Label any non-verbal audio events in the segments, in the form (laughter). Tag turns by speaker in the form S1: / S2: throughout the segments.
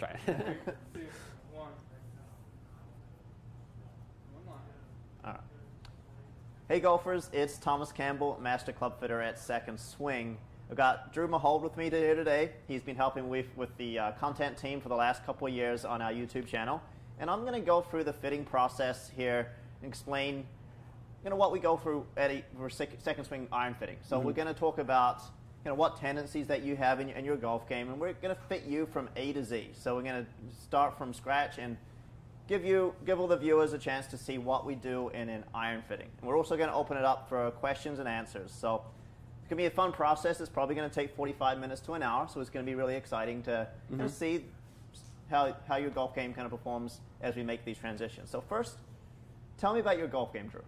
S1: try it. (laughs)
S2: Three, two, (laughs) one. One line.
S3: All right. Hey golfers, it's Thomas Campbell, Master Club Fitter at Second Swing. I've got Drew Mahowald with me here today. He's been helping with, with the uh, content team for the last couple of years on our YouTube channel. And I'm going to go through the fitting process here and explain you know, what we go through at a, for second swing iron fitting. So we're going to talk about you know, what tendencies that you have in your, in your golf game, and we're going to fit you from A to Z. So we're going to start from scratch and give you give all the viewers a chance to see what we do in an iron fitting. And we're also going to open it up for questions and answers. So it's going to be a fun process. It's probably going to take 45 minutes to an hour, so it's going to be really exciting to kind of mm-hmm. see how, how your golf game kind of performs as we make these transitions. So first, tell me about your golf game, Drew.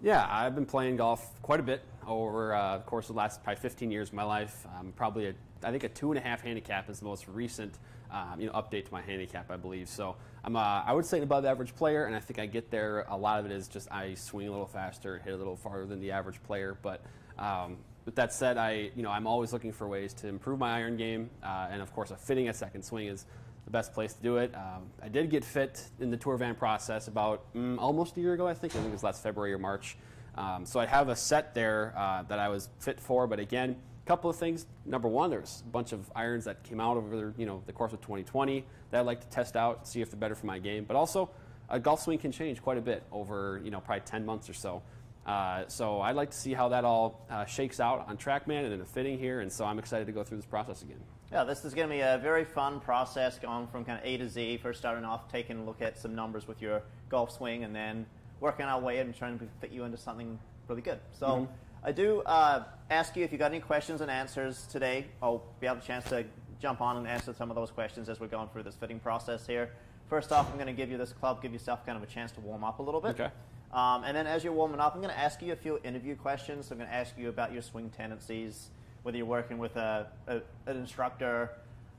S1: Yeah, I've been playing golf quite a bit over uh, the course of the last probably 15 years of my life. Um, probably, a, I think a two and a half handicap is the most recent, um, you know, update to my handicap, I believe. So I'm, uh, I would say an above average player, and I think I get there. A lot of it is just I swing a little faster hit a little farther than the average player. But um, with that said, I, you know, I'm always looking for ways to improve my iron game, uh, and of course, a fitting a second swing is the best place to do it. Um, I did get fit in the tour van process about mm, almost a year ago, I think. I think it was last February or March. Um, so I have a set there uh, that I was fit for. But again, a couple of things. Number one, there's a bunch of irons that came out over the, you know the course of 2020 that I'd like to test out, see if they're better for my game. But also, a golf swing can change quite a bit over you know probably 10 months or so. Uh, so I'd like to see how that all uh, shakes out on TrackMan and in a fitting here, and so I'm excited to go through this process again.
S3: Yeah, this is going to be a very fun process going from kind of A to Z. First, starting off, taking a look at some numbers with your golf swing, and then working our way and trying to fit you into something really good. So, I do uh, ask you if you got any questions and answers today. I'll be able a chance to jump on and answer some of those questions as we're going through this fitting process here. First off, I'm going to give you this club, give yourself kind of a chance to warm up a little bit.
S1: Okay.
S3: Um, and then as you're warming up, I'm going to ask you a few interview questions. So I'm going to ask you about your swing tendencies, whether you're working with a, a, an instructor,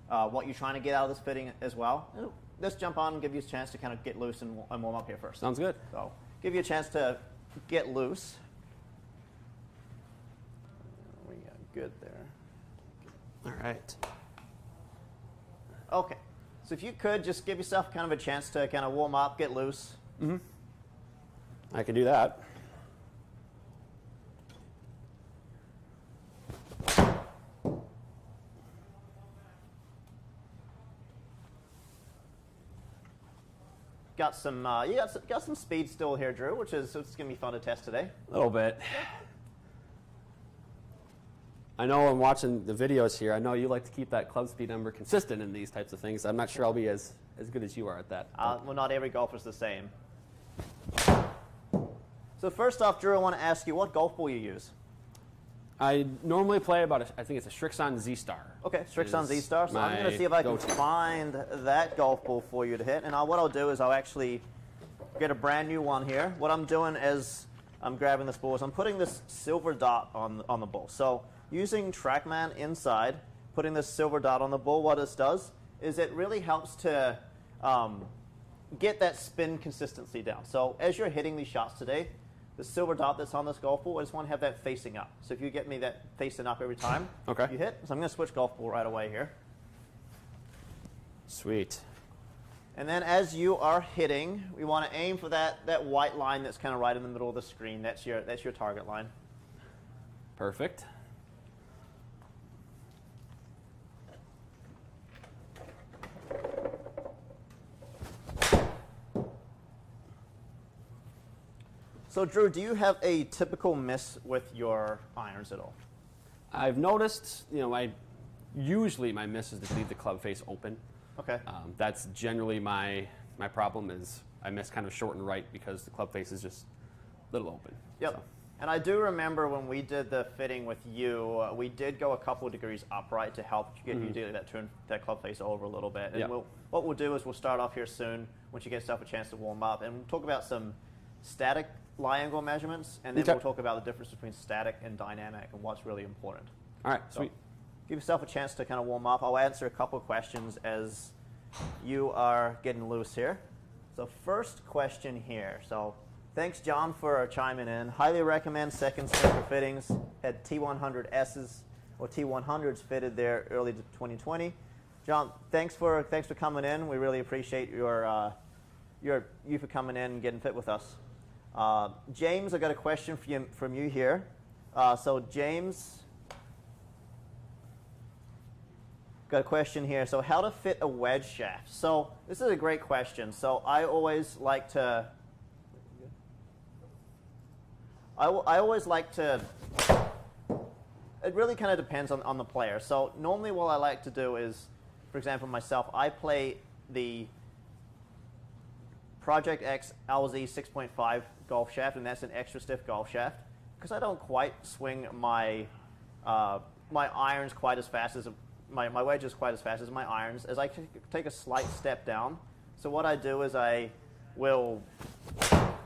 S3: uh, what you're trying to get out of this fitting as well. And Let's jump on and give you a chance to kind of get loose and, and warm up here first.
S1: Sounds good.
S3: So give you a chance to get loose. We got good there.
S1: All right.
S3: Okay. So if you could just give yourself kind of a chance to kind of warm up, get loose. Hmm.
S1: I can do that.
S3: Got some, uh, you got some, got some speed still here, Drew, which is it's gonna be fun to test today.
S1: A little bit. I know I'm watching the videos here. I know you like to keep that club speed number consistent in these types of things. I'm not sure I'll be as, as good as you are at that.
S3: Uh, well, not every golfer's the same. So first off, Drew, I want to ask you what golf ball you use.
S1: I normally play about, a, I think it's a Strixon Z Star.
S3: Okay, Strixon Z Star. So I'm going to see if I can find that golf ball for you to hit. And i what I'll do is I'll actually get a brand new one here. What I'm doing is I'm grabbing this ball is I'm putting this silver dot on on the ball. So using TrackMan inside, putting this silver dot on the ball, what this does is it really helps to um, get that spin consistency down. So as you're hitting these shots today, the silver dot that's on this golf ball, I just want to have that facing up. So if you get me that facing up every time
S1: Okay.
S3: you hit, so I'm going to switch golf ball right away here.
S1: Sweet.
S3: And then as you are hitting, we want to aim for that, that white line that's kind of right in the middle of the screen. That's your, that's your target line.
S1: Perfect.
S3: So Drew, do you have a typical miss with your irons at all?
S1: I've noticed, you know, I usually my miss is to leave the club face open.
S3: Okay.
S1: Um, that's generally my my problem is I miss kind of short and right because the club face is just a little open.
S3: Yep.
S1: So,
S3: And I do remember when we did the fitting with you, uh, we did go a couple of degrees upright to help get you to that turn that club face over a little bit. And
S1: Mm-hmm. Yep.
S3: we'll, what we'll do is we'll start off here soon once you get yourself a chance to warm up, and we'll talk about some static lie angle measurements, and then
S1: Okay.
S3: we'll talk about the difference between static and dynamic and what's really important.
S1: all right,
S3: So
S1: sweet.
S3: give yourself a chance to kind of warm up. I'll answer a couple of questions as you are getting loose here. So first question here. So thanks, John, for chiming in. Highly recommend second sticker fittings. Had T100Ss or T100s fitted there early to 2020. John, thanks for thanks for coming in. We really appreciate your uh, your you for coming in and getting fit with us. Uh, James, I got a question for you, from you here. Uh, so James, got a question here. So how to fit a wedge shaft? So this is a great question. So I always like to. I, I always like to it really kind of depends on, on the player. So normally what I like to do is, for example, myself, I play the Project X LZ 6.5 golf shaft, and that's an extra stiff golf shaft, because I don't quite swing my uh, my irons quite as fast as my, my wedges quite as fast as my irons, as I take a slight step down. So what I do is I will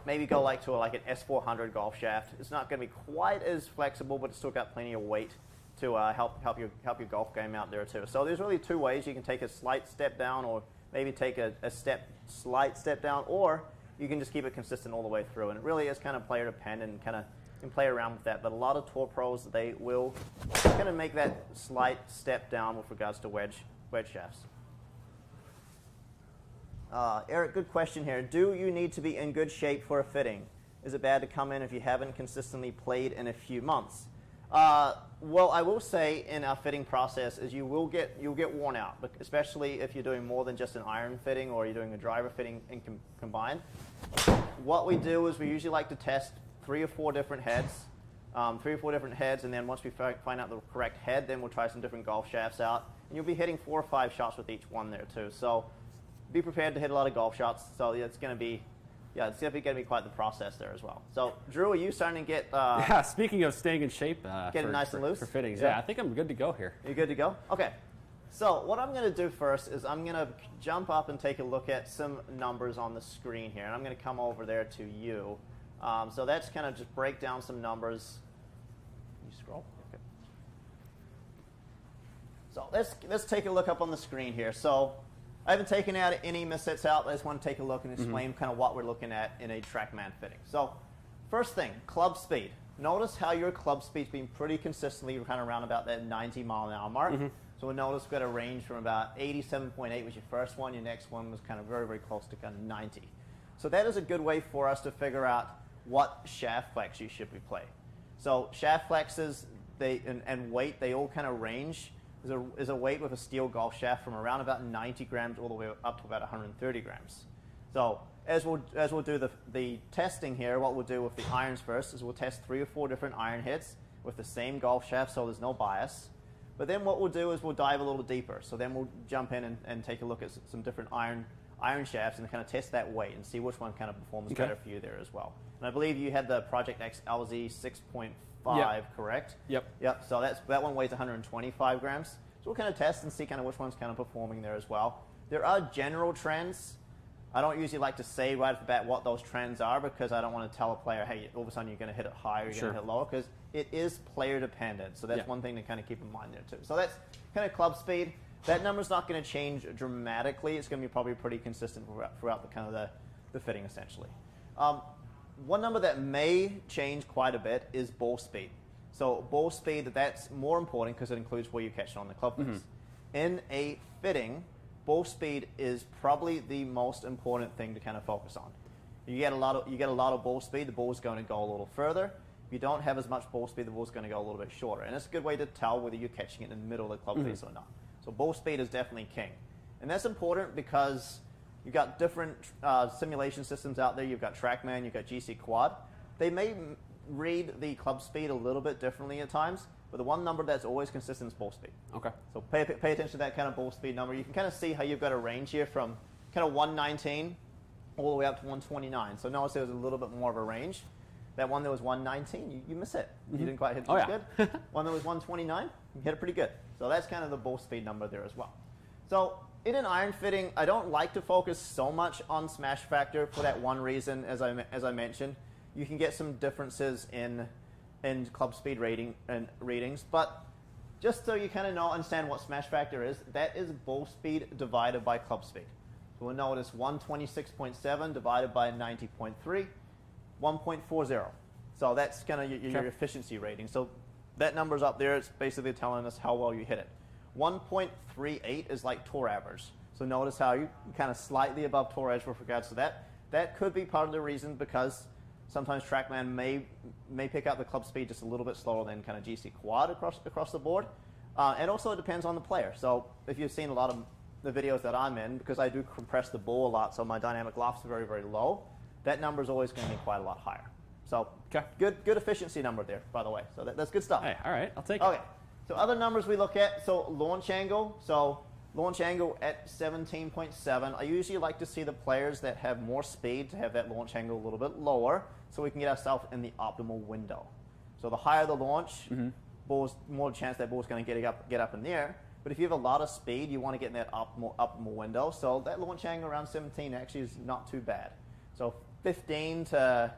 S3: maybe go like to a, like an S400 golf shaft. It's not going to be quite as flexible, but it's still got plenty of weight to uh, help help your help your golf game out there too. So there's really two ways you can take a slight step down, or maybe take a, a step slight step down, or you can just keep it consistent all the way through. And it really is kind of player dependent, and kind of can play around with that. But a lot of tour pros they will kind of make that slight step down with regards to wedge wedge shafts. Uh, Eric, good question here. Do you need to be in good shape for a fitting? Is it bad to come in if you haven't consistently played in a few months? Uh, well, I will say in our fitting process is you will get you'll get worn out, especially if you're doing more than just an iron fitting or you're doing a driver fitting in com- combined. What we do is we usually like to test three or four different heads, um, three or four different heads, and then once we fi- find out the correct head, then we'll try some different golf shafts out, and you'll be hitting four or five shots with each one there too. So be prepared to hit a lot of golf shots. So it's going to be, yeah, it's definitely going to be quite the process there as well. So Drew, are you starting to get? Uh,
S1: Yeah, speaking of staying in shape, uh,
S3: Getting
S1: for,
S3: nice
S1: for,
S3: and loose?
S1: for fittings,
S3: Yeah.
S1: yeah. I think I'm good to go here.
S3: You good to go? Okay. So what I'm going to do first is I'm going to jump up and take a look at some numbers on the screen here, and I'm going to come over there to you. Um, so that's kind of just break down some numbers. Can you scroll? Okay. So let's let's take a look up on the screen here. So I haven't taken out any missets out. I just want to take a look and mm-hmm. explain kind of what we're looking at in a TrackMan fitting. So first thing, club speed. Notice how your club speed's been pretty consistently kind of around about that 90 mile an hour mark. Mm-hmm. So we notice we've got a range from about 87.8 was your first one. Your next one was kind of very, very close to kind of 90. So that is a good way for us to figure out what shaft flex you should be playing. So shaft flexes they and, and weight they all kind of range. Is a, is a weight with a steel golf shaft from around about 90 grams all the way up to about 130 grams. So as we'll as we'll do the the testing here, what we'll do with the irons first is we'll test three or four different iron hits with the same golf shaft, so there's no bias. But then what we'll do is we'll dive a little deeper. So then we'll jump in and, and take a look at some different iron iron shafts and kind of test that weight and see which one kind of performs
S1: Okay.
S3: better for you there as well. And I believe you had the Project X LZ 6.5,
S1: Yep.
S3: correct?
S1: Yep.
S3: Yep. So that's that one weighs 125 grams. So we'll kind of test and see kind of which one's kind of performing there as well. There are general trends. I don't usually like to say right off the bat what those trends are because I don't want to tell a player, hey, all of a sudden you're going to hit it higher, you're
S1: Sure.
S3: going to hit lower, because it is player dependent. So that's
S1: Yeah.
S3: one thing to kind of keep in mind there too. So that's kind of club speed. That number's not going to change dramatically. It's going to be probably pretty consistent throughout, throughout the kind of the, the fitting essentially. Um, one number that may change quite a bit is ball speed. So ball speed, that's more important because it includes where you catch it on the club mm-hmm. face. In a fitting, ball speed is probably the most important thing to kind of focus on. You get a lot of you get a lot of ball speed, the ball's going to go a little further. If you don't have as much ball speed, the ball's going to go a little bit shorter. And it's a good way to tell whether you're catching it in the middle of the club mm-hmm. face or not. So ball speed is definitely king. And that's important because you've got different uh, simulation systems out there. You've got TrackMan, you've got GC Quad. They may read the club speed a little bit differently at times, but the one number that's always consistent is ball speed.
S1: Okay.
S3: So pay, pay attention to that kind of ball speed number. You can kind of see how you've got a range here from kind of 119 all the way up to 129. So notice there was a little bit more of a range. That one that was 119, you, you miss it. You didn't quite hit it
S1: Oh, yeah.
S3: good. (laughs) one that was 129, you hit it pretty good. So that's kind of the ball speed number there as well. So in an iron fitting, I don't like to focus so much on smash factor for that one reason, as I, as I mentioned. You can get some differences in, in club speed rating and readings, but just so you kind of know, understand what smash factor is, that is ball speed divided by club speed. So we'll notice 126.7 divided by 90.3, 1.40. So that's kind of your, your
S1: Okay.
S3: efficiency rating. So that number's up there. It's basically telling us how well you hit it. 1.38 is like tour average. So notice how you kind of slightly above tour average with regards to that. That could be part of the reason because sometimes TrackMan may may pick up the club speed just a little bit slower than kind of GC Quad across across the board. Uh, and also it depends on the player. So if you've seen a lot of the videos that I'm in, because I do compress the ball a lot, so my dynamic loft's very, very low, that number is always going to be quite a lot higher. So
S1: Okay.
S3: good good efficiency number there, by the way. So that, that's good stuff.
S1: Hey, all right, I'll take it.
S3: Okay. So other numbers we look at, so launch angle. So launch angle at 17.7. I usually like to see the players that have more speed to have that launch angle a little bit lower so we can get ourselves in the optimal window. So the higher the launch, mm-hmm. ball's more chance that ball's going to get up, get up in the air. But if you have a lot of speed, you want to get in that optimal, optimal window. So that launch angle around 17 actually is not too bad. So 15 to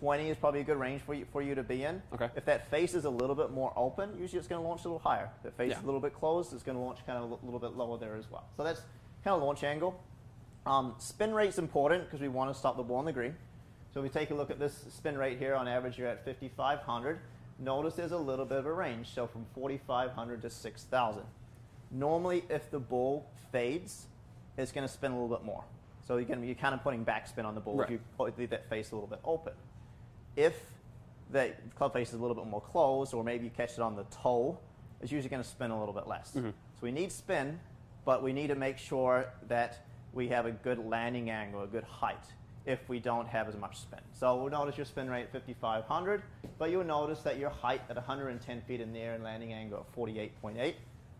S3: 20 is probably a good range for you, for you to be in.
S1: Okay.
S3: If that face is a little bit more open, usually it's going to launch a little higher. If the face
S1: Yeah.
S3: is a little bit closed, it's going to launch kind of a little bit lower there as well. So that's kind of launch angle. Um, spin rate's important because we want to stop the ball on the green. So if we take a look at this spin rate here, on average you're at 5,500. Notice there's a little bit of a range, so from 4,500 to 6,000. Normally, if the ball fades, it's going to spin a little bit more. So you're, gonna, you're kind of putting backspin on the ball
S1: Right.
S3: if you leave that face a little bit open. If the club face is a little bit more closed, or maybe you catch it on the toe, it's usually going to spin a little bit less. Mm-hmm. So we need spin, but we need to make sure that we have a good landing angle, a good height, if we don't have as much spin. So we'll notice your spin rate 5,500, but you'll notice that your height at 110 feet in the air and landing angle at 48.8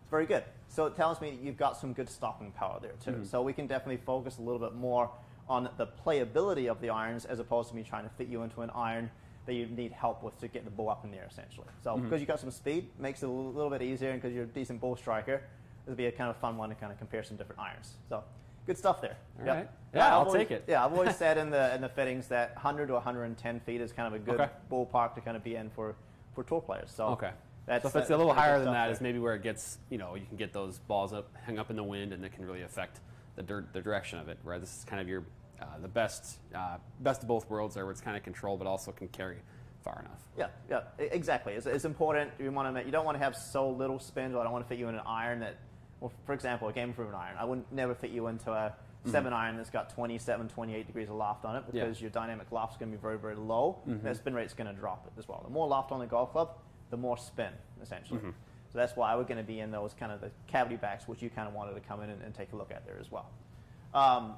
S3: it's very good. So it tells me that you've got some good stopping power there too. Mm-hmm. So we can definitely focus a little bit more on the playability of the irons as opposed to me trying to fit you into an iron that you need help with to get the ball up in the air essentially. So mm-hmm. because you've got some speed, makes it a little bit easier, and because you're a decent ball striker, it'll be a kind of fun one to kind of compare some different irons. So good stuff there.
S1: All
S3: Yep.
S1: right. Yeah, I'll
S3: I've always-
S1: take it.
S3: Yeah, I've always (laughs) said in the in the fittings that 100 to 110 feet is kind of a good
S1: Okay.
S3: ballpark to kind of be in for for tour players. So
S1: Okay.
S3: That's,
S1: so if it's a little higher than that,
S3: there.
S1: is maybe where it gets, you know, you can get those balls up, hang up in the wind, and it can really affect the dirt, the direction of it. Where this is kind of your uh, the best uh, best of both worlds, there, where it's kind of controlled, but also can carry far enough.
S3: Yeah, yeah, exactly. It's, it's important. You want to make, you don't want to have so little spin. Or I don't want to fit you in an iron that, well, for example, a game proven iron. I wouldn't never fit you into a seven iron that's got 27, 28 degrees of loft on it
S1: Mm-hmm. Yeah.
S3: because your dynamic loft's going to be very, very low. And that spin rate's going to drop it as well. The more loft on the golf club, the more spin essentially.
S1: Mm-hmm.
S3: So that's why we're going to be in those kind of the cavity backs, which you kind of wanted to come in and, and take a look at there as well. Um,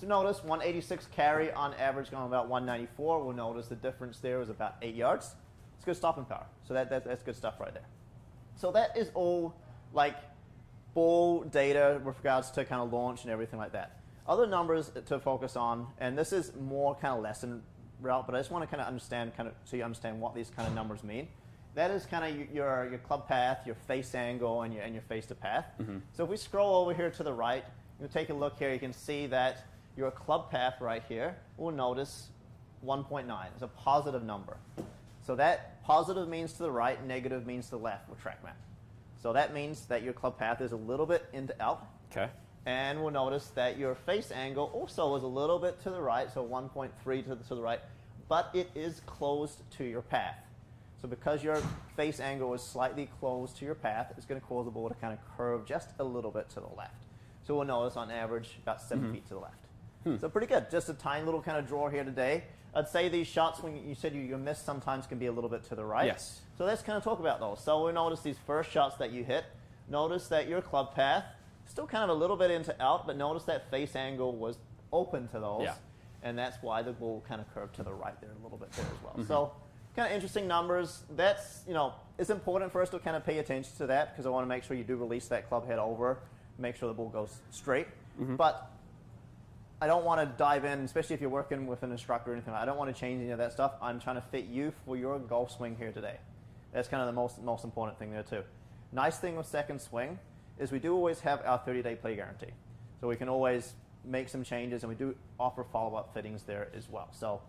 S3: so notice 186 carry on average going about 194. We'll notice the difference there is about eight yards. It's good stopping power. So that, that, that's good stuff right there. So that is all like ball data with regards to kind of launch and everything like that. Other numbers to focus on, and this is more kind of lesson route, but I just want to kind of understand, kind of, so you understand what these kind of numbers mean. That is kind of your, your club path, your face angle, and your, and your face to path. So if we scroll over here to the right, you take a look here, you can see that your club path right here, we'll notice 1.9 is a positive number. So that positive means to the right, negative means to the left with TrackMan. So that means that your club path is a little bit into out,
S1: Okay.
S3: and we'll notice that your face angle also is a little bit to the right, so 1.3 to the, to the right, but it is closed to your path. So because your face angle is slightly closed to your path, it's going to cause the ball to kind of curve just a little bit to the left. So we'll notice on average about 7 mm-hmm. feet to the left. Hmm. So pretty good. Just a tiny little kind of draw here today. I'd say these shots, when you said you, you miss, sometimes can be a little bit to the right.
S1: Yes.
S3: So let's kind of talk about those. So we notice these first shots that you hit. Notice that your club path still kind of a little bit into out, but notice that face angle was open to those.
S1: Yeah.
S3: And that's why the ball kind of curved to the right there a little bit there as well. Mm-hmm. So kind of interesting numbers. That's, you know, it's important for us to kind of pay attention to that because I want to make sure you do release that club head over, make sure the ball goes straight. Mm-hmm. But I don't want to dive in, especially if you're working with an instructor or anything. I don't want to change any of that stuff. I'm trying to fit you for your golf swing here today. That's kind of the most most important thing there too. Nice thing with second swing is we do always have our 30-day play guarantee, so we can always make some changes, and we do offer follow-up fittings there as well. So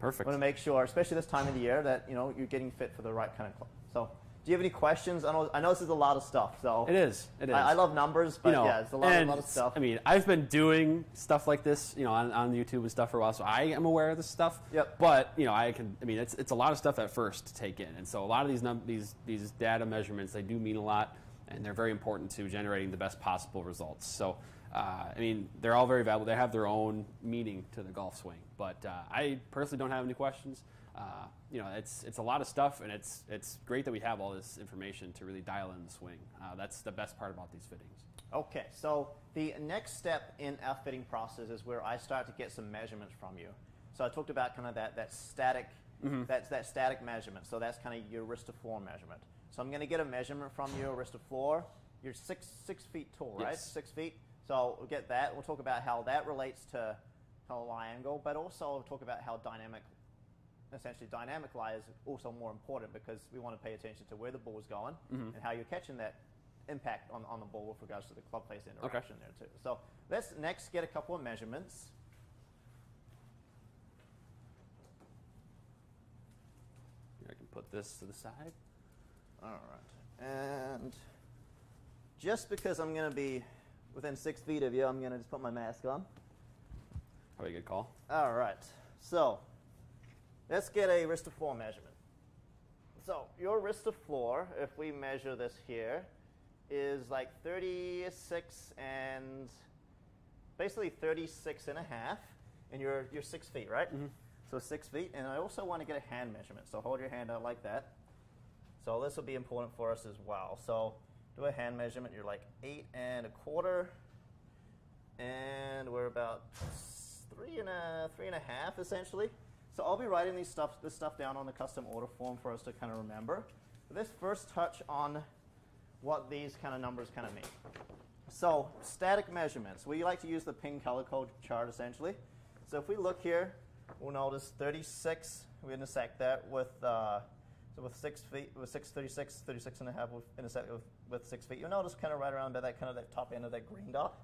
S1: Perfect.
S3: want to make sure, especially this time of the year, that you know you're getting fit for the right kind of club. So, do you have any questions? I know I know this is a lot of stuff. So
S1: It is. It is.
S3: I, I love numbers, but
S1: you know,
S3: yeah, it's a lot, a lot of stuff.
S1: I mean, I've been doing stuff like this, you know, on, on YouTube and stuff for a while, so I am aware of this stuff.
S3: Yep.
S1: But you know, I can. I mean, it's it's a lot of stuff at first to take in, and so a lot of these num- these these data measurements they do mean a lot. and they're very important to generating the best possible results. So, uh, I mean, they're all very valuable. They have their own meaning to the golf swing. But uh, I personally don't have any questions. Uh, you know, it's it's a lot of stuff, and it's it's great that we have all this information to really dial in the swing. Uh, that's the best part about these fittings.
S3: Okay, so the next step in our fitting process is where I start to get some measurements from you. So I talked about kind of that, that static that's that static measurement. So that's kind of your wrist to floor measurement. So I'm going to get a measurement from you, wrist to floor. You're six six feet tall, right?
S1: Yes.
S3: Six feet. So we'll get that. We'll talk about how that relates to to lie angle, but also we'll talk about how dynamic, essentially dynamic lie is also more important because we want to pay attention to where the ball is going mm-hmm. and how you're catching that impact on, on the ball with regards to the club face interaction there too. So let's next get a couple of measurements.
S1: I can put this to the side.
S3: All right. And just because I'm going to be within six feet of you, I'm going to just put my mask on.
S1: Probably a good call.
S3: All right. So let's get a wrist to floor measurement. So your wrist to floor, if we measure this here, is like 36 and basically 36 and a half, and you're you're six feet, right? Mm-hmm. So six feet, and I also want to get a hand measurement. So hold your hand out like that. So this will be important for us as well. So do a hand measurement. You're like eight and a quarter, and we're about three and a three and a half essentially. So I'll be writing these stuff this stuff down on the custom order form for us to kind of remember. But let's first touch on what these kind of numbers kind of mean. So static measurements. We like to use the ping color code chart essentially. So if we look here, we'll notice 36. We intersect that with uh, so with six feet, with 636, 36 and a half, we intersect with, with six feet. You'll notice kind of right around about that kind of that top end of that green dot.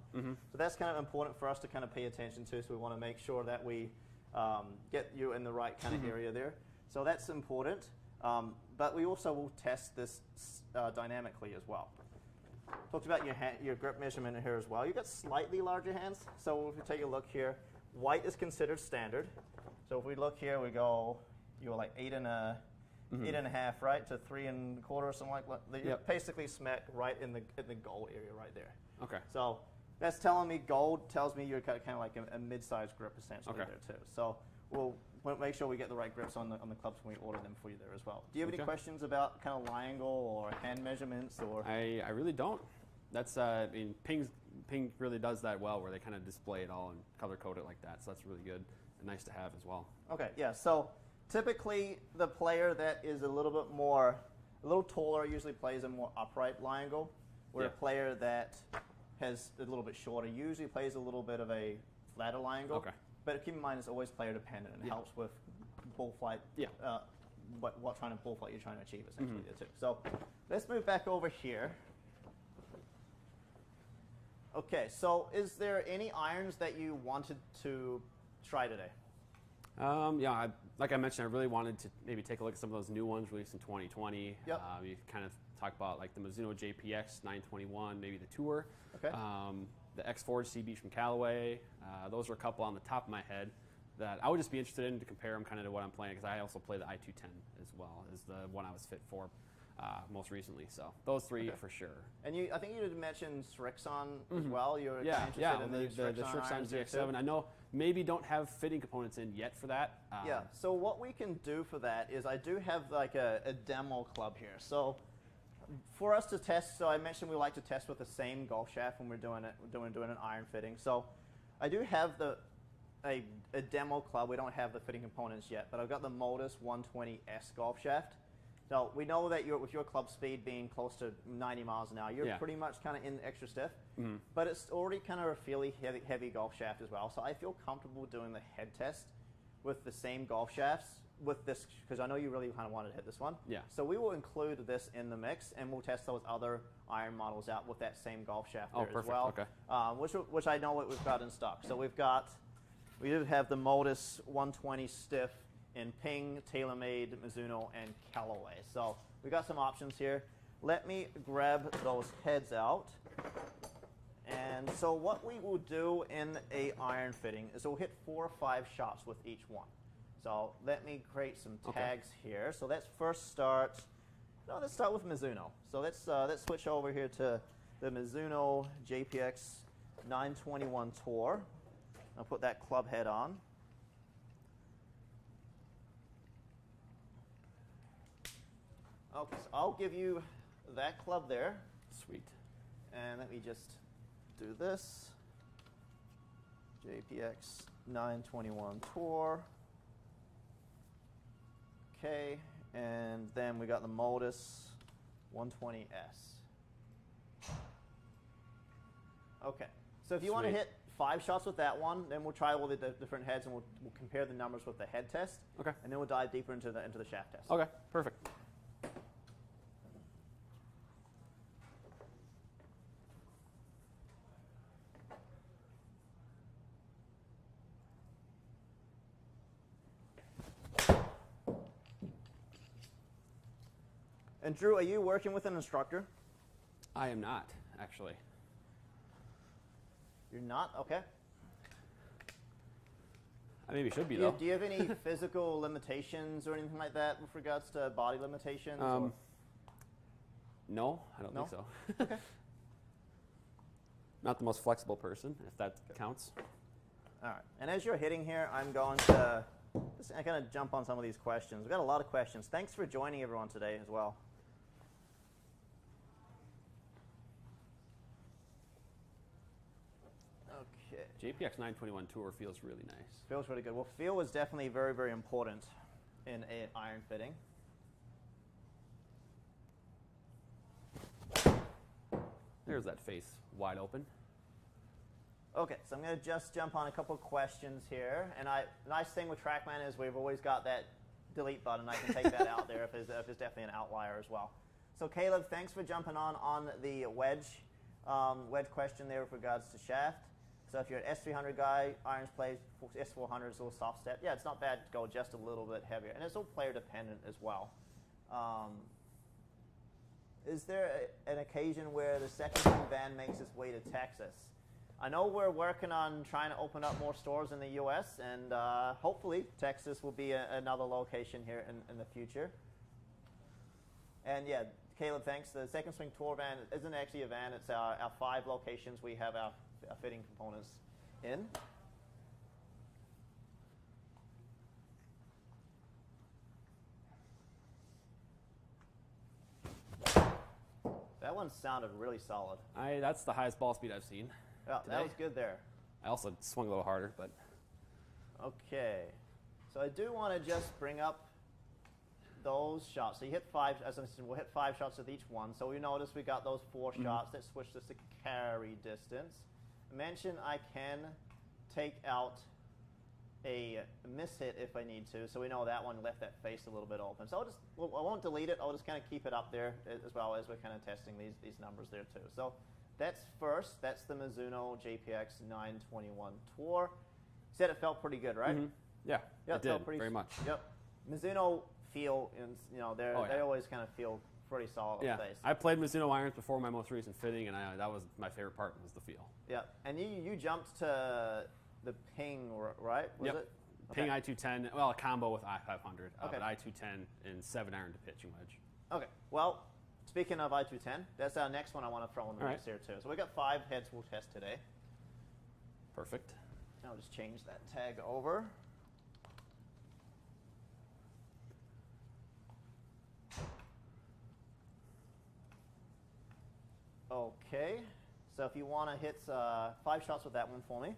S3: So that's kind of important for us to kind of pay attention to. So we want to make sure that we um, get you in the right kind of area there. So that's important. Um, but we also will test this uh, dynamically as well. Talked about your, hand, your grip measurement here as well. You've got slightly larger hands. So if you take a look here, white is considered standard. So if we look here, we go, you're like eight and a, eight and a half, right, to three and a quarter or something like that.
S1: Yep.
S3: basically smack right in the in the goal area right there.
S1: Okay.
S3: So that's telling me gold tells me you're kind of like a, a mid-sized grip essentially
S1: Okay.
S3: there too. So we'll, we'll make sure we get the right grips on the on the clubs when we order them for you there as well. Do you have any questions about kind of lie angle or hand measurements or?
S1: I, I really don't. That's uh, I mean, Ping's, Ping really does that well, where they kind of display it all and color code it like that. So that's really good and nice to have as well.
S3: Okay, yeah. So typically, the player that is a little bit more, a little taller, usually plays a more upright lie angle, where a player that has a little bit shorter usually plays a little bit of a flatter lie angle.
S1: Okay.
S3: But keep in mind, it's always player dependent and
S1: Yeah.
S3: helps with ball flight.
S1: Yeah.
S3: Uh, what what kind of ball flight you're trying to achieve essentially
S1: Mhm.
S3: there too. So let's move back over here. Okay, so is there any irons that you wanted to try today?
S1: Um, yeah, I, like I mentioned, I really wanted to maybe take a look at some of those new ones released in 2020.
S3: Yep.
S1: Uh, we kind of talk about like the Mizuno JPX 921, maybe the Tour.
S3: Okay.
S1: Um, the X Forge CB from Callaway. Uh, those are a couple on the top of my head that I would just be interested in to compare them kind of to what I'm playing because I also play the i210 as well as the one I was fit for uh, most recently. So those three
S3: Okay.
S1: for sure.
S3: And you, I think you did mention Strixon as well. You're
S1: Mm-hmm. Yeah,
S3: interested
S1: yeah.
S3: in
S1: the,
S3: the,
S1: the, the
S3: Strixon
S1: Strixon
S3: irons there, ZX7.
S1: I know maybe don't have fitting components in yet for that. Um,
S3: Yeah. So what we can do for that is I do have like a, a demo club here. So for us to test, so I mentioned we like to test with the same golf shaft when we're doing it, doing doing an iron fitting. So I do have the a, a demo club. We don't have the fitting components yet, but I've got the Modus 120S golf shaft. So we know that with your club speed being close to 90 miles an hour, you're
S1: Yeah.
S3: pretty much kind of in extra stiff.
S1: Mhm.
S3: But it's already kind of a fairly heavy, heavy golf shaft as well. So I feel comfortable doing the head test with the same golf shafts with this because I know you really kind of wanted to hit this one.
S1: Yeah.
S3: So we will include this in the mix, and we'll test those other iron models out with that same golf shaft
S1: Oh,
S3: there as well.
S1: Okay.
S3: Um, which which I know what we've got in stock. So we've got we do have the Modus 120 stiff in Ping, TaylorMade, Mizuno, and Callaway. So we got some options here. Let me grab those heads out. And so what we will do in a iron fitting is we'll hit four or five shots with each one. So let me create some tags okay. here. So let's first start, no, let's start with Mizuno. So let's, uh, let's switch over here to the Mizuno JPX 921 Tour. I'll put that club head on. Okay, so I'll give you that club there.
S1: Sweet.
S3: And let me just do this. JPX 921 Tour. Okay, and then we got the Modus 120S. Okay, so if you Sweet. want to hit five shots with that one, then we'll try all the d- different heads and we'll, we'll compare the numbers with the head test.
S1: Okay.
S3: And then we'll dive deeper into the into the shaft test.
S1: Okay, perfect.
S3: And Drew, are you working with an instructor?
S1: I am not, actually.
S3: You're not. Okay.
S1: I maybe should be,
S3: Do you,
S1: though.
S3: do you have any (laughs) physical limitations or anything like that with regards to body limitations? or-
S1: Um, no, I don't
S3: No?
S1: think so. (laughs) Not the most flexible person, if that counts.
S3: All right. And as you're hitting here, I'm going to just kind of jump on some of these questions. We've got a lot of questions. Thanks for joining everyone today as well. Okay.
S1: JPX 921 Tour feels really nice.
S3: Feels really good. Well, feel is definitely very, very important in a iron fitting.
S1: There's that face wide open.
S3: Okay, so I'm going to just jump on a couple questions here. And I nice thing with TrackMan is we've always got that delete button. I can take that out there if it's, if there's definitely an outlier as well. So Caleb, thanks for jumping on on the wedge um, wedge question there with regards to shaft. So if you're an S300 guy, irons plays S400 is a little soft step. Yeah, it's not bad to go just a little bit heavier, and it's all player dependent as well. Um, is there a, an occasion where the second swing van makes its way to Texas? I know we're working on trying to open up more stores in the U.S., and uh, hopefully Texas will be a, another location here in, in the future. And yeah, Caleb, thanks. The second swing tour van isn't actually a van; it's our, our five locations we have our, our uh, fitting components in. That one sounded really solid.
S1: I that's the highest ball speed I've seen.
S3: Yeah,
S1: Today?
S3: that was good there.
S1: I also swung a little harder, but
S3: Okay. So I do want to just bring up those shots. So you hit five, as I mentioned, we'll hit five shots with each one. So we notice we got those 4 mm-hmm. shots. Let's switch this to carry distance. I mentioned I can take out a miss hit if I need to. So we know that one left that face a little bit open. So I'll just, well, I won't delete it. I'll just kind of keep it up there as well as we're kind of testing these, these numbers there too. So that's first. That's the Mizuno JPX 921 Tour. You said it felt pretty good, right?
S1: Mhm. yeah,
S3: Yeah,
S1: it
S3: felt
S1: did
S3: pretty
S1: very much.
S3: Yep. Mizuno feel, and you know, they
S1: Oh,
S3: are they always kind of feel pretty solid
S1: Yeah,
S3: face.
S1: I played Mizuno irons before my most recent fitting, and I, that was my favorite part was the feel.
S3: yeah, and you you jumped to the Ping, right? Was
S1: yep.
S3: it?
S1: Ping
S3: Okay.
S1: I210, well, a combo with I500, uh,
S3: Okay.
S1: but I210 and seven iron to pitching wedge.
S3: Okay. Well, speaking of I210, that's our next one I want to throw in the mix
S1: right.
S3: here too. So we got five heads we'll test today.
S1: Perfect.
S3: I'll just change that tag over. Okay, so if you want to hit uh, five shots with that one for me.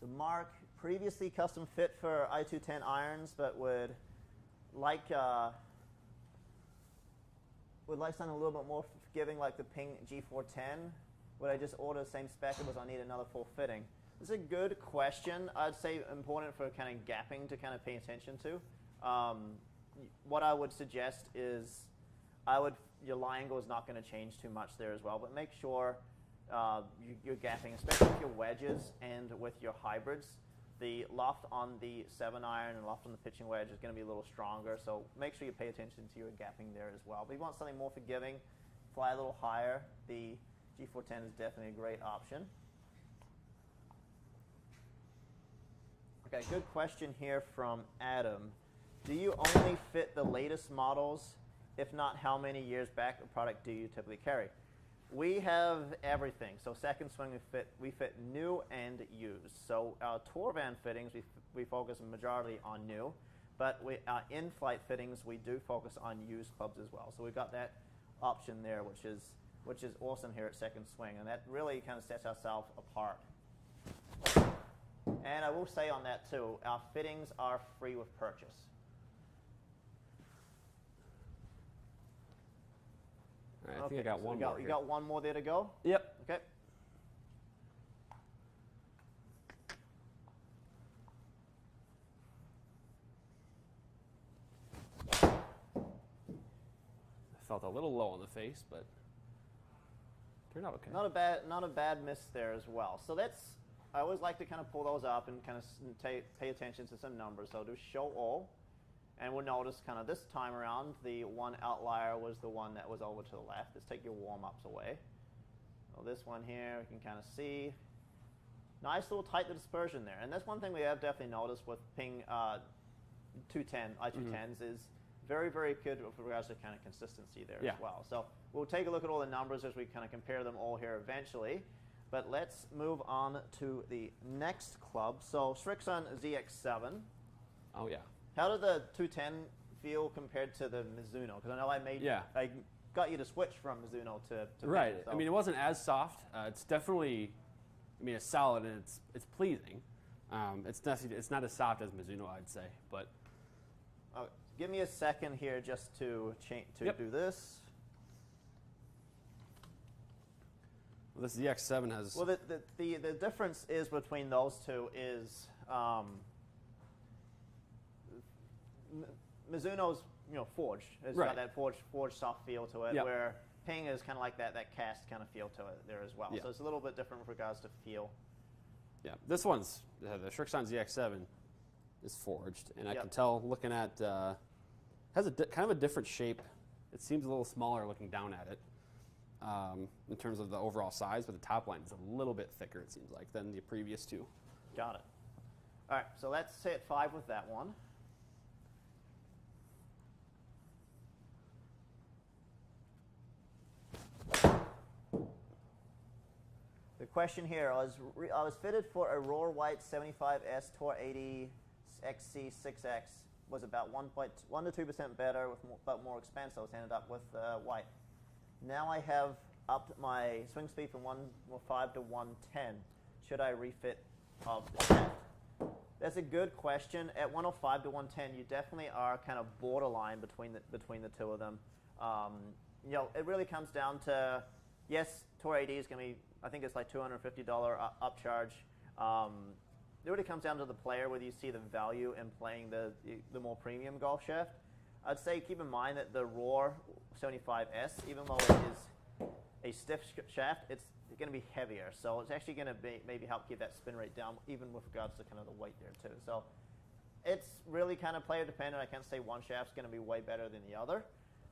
S3: So Mark, previously custom fit for i210 irons, but would like uh, would like something a little bit more forgiving, like the Ping G410. Would I just order the same spec, or does I need another full fitting? It's a good question. I'd say important for kind of gapping to kind of pay attention to. Um, what I would suggest is, I would your lie angle is not going to change too much there as well, but make sure uh, you, you're gapping, especially with your wedges and with your hybrids. The loft on the seven iron and loft on the pitching wedge is going to be a little stronger, so make sure you pay attention to your gapping there as well. But if you want something more forgiving, fly a little higher. The G410 is definitely a great option. Okay, good question here from Adam. Do you only fit the latest models? If not, how many years back of product do you typically carry? We have everything. So second swing, we fit we fit new and used. So our tour van fittings, we, we focus majority on new, but we, our in-flight fittings, we do focus on used clubs as well. So we've got that option there, which is which is awesome here at Second Swing, and that really kind of sets ourselves apart. And I will say on that too, our fittings are free with purchase.
S1: Right, I think I got
S3: so
S1: one
S3: you got,
S1: more.
S3: You
S1: here.
S3: got one more there to go?
S1: Yep.
S3: Okay.
S1: I felt a little low on the face, but turned out okay.
S3: Not a bad, not a bad miss there as well. So that's, I always like to kind of pull those up and kind of pay attention to some numbers. So do show all, and we'll notice kind of this time around the one outlier was the one that was over to the left. Let's take your warm ups away. So this one here, you can kind of see. Nice little tight dispersion there, and that's one thing we have definitely noticed with ping uh, 210 i210s is very very good with regards to kind of consistency there
S1: Yeah.
S3: as well. So we'll take a look at all the numbers as we kind of compare them all here eventually. But let's move on to the next club. So Strixon ZX7.
S1: oh yeah.
S3: How did the 210 feel compared to the Mizuno? Because I know I made
S1: Yeah.
S3: I got you to switch from Mizuno to, to
S1: Right.
S3: So-
S1: I mean, it wasn't as soft. Uh, it's definitely, I mean, it's solid and it's it's pleasing. Um, it's definitely it's not as soft as Mizuno, I'd say, but
S3: Oh, give me a second here just to change to
S1: Yep.
S3: do this.
S1: Well, this ZX7 has.
S3: Well, the, the, the, the difference is between those two is um, Mizuno's you know forged. It's
S1: Right.
S3: got that forged forged soft feel to it,
S1: Yep.
S3: where Ping is kind of like that that cast kind of feel to it there as well.
S1: Yeah.
S3: So it's a little bit different with regards to feel.
S1: yeah, this one's uh, the Shrixon ZX7 is forged, and I
S3: Yep.
S1: can tell looking at uh, has a di- kind of a different shape. It seems a little smaller looking down at it. Um, in terms of the overall size, but the top line is a little bit thicker, it seems like, than the previous two.
S3: Got it. All right, so let's hit five with that one. The question here I was, I was fitted for a Roar White 75S Tour AD XC6X. Was about 1.1 to 2% better, with more, but more expensive. I ended up with uh, white. Now I have upped my swing speed from 105 to 110. Should I refit of the shaft? That's a good question. At 105 to 110, you definitely are kind of borderline between the, between the two of them. Um, you know, it really comes down to yes, Tour AD is going to be, I think it's like $250 upcharge. Um, it really comes down to the player whether you see the value in playing the, the more premium golf shaft. I'd say keep in mind that the Roar 75S, even though it is a stiff shaft, it's going to be heavier. So it's actually going to be maybe help keep that spin rate down, even with regards to kind of the weight there too. So it's really kind of player dependent. I can't say one shaft's going to be way better than the other.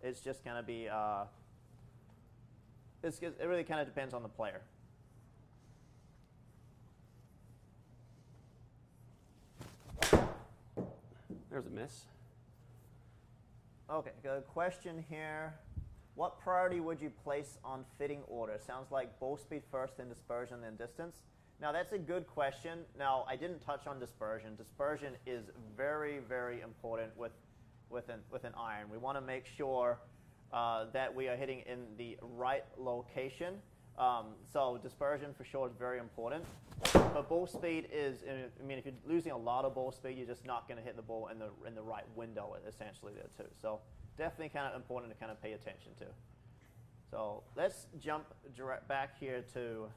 S3: It's just going to be. Uh, it's, it really kind of depends on the player.
S1: There's a miss.
S3: Okay, got a question here. What priority would you place on fitting order? Sounds like bow speed first, then dispersion, then distance. Now that's a good question. Now I didn't touch on dispersion. Dispersion is very, very important with with an with an iron. We want to make sure uh, that we are hitting in the right location. Um, so dispersion for sure is very important. But ball speed is, I mean, if you're losing a lot of ball speed, you're just not going to hit the ball in the in the right window essentially there too. So definitely kind of important to kind of pay attention to. So let's jump direct back here to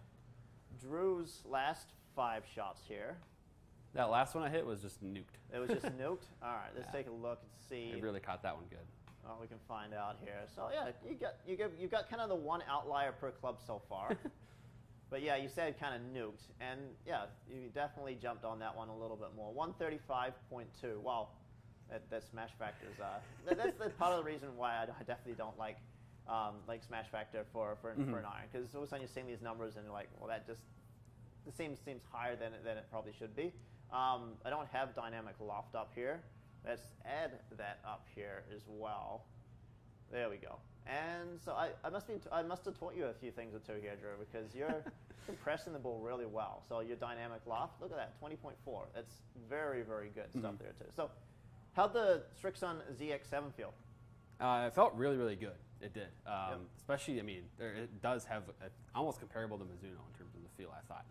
S3: Drew's last five shots here.
S1: That last one I hit was just nuked.
S3: It was just (laughs) nuked. All right, let's
S1: Yeah.
S3: take a look and see.
S1: It really caught that one good.
S3: Well, we can find out here. So yeah, you got you got you got kind of the one outlier per club so far. (laughs) but yeah, you said kind of nuked, and yeah, you definitely jumped on that one a little bit more. One thirty-five point two. Wow, that, that smash factor is. Uh, that, that's the part of the reason why I, I definitely don't like um, like smash factor for for, for an iron because all of a sudden you're seeing these numbers and you're like, well, that just seems seems higher than it, than it probably should be. Um, I don't have dynamic loft up here. Let's add that up here as well. There we go. And so I, I must be I must have taught you a few things or two here, Drew, because you're (laughs) compressing the ball really well. So your dynamic loft, look at that, 20.4. That's very, very good stuff there too. So how'd the Strixon ZX7 feel?
S1: Uh, it felt really, really good. It did. Um,
S3: Yep.
S1: Especially, I mean, it does have a, almost comparable to Mizuno in terms of the feel. I thought.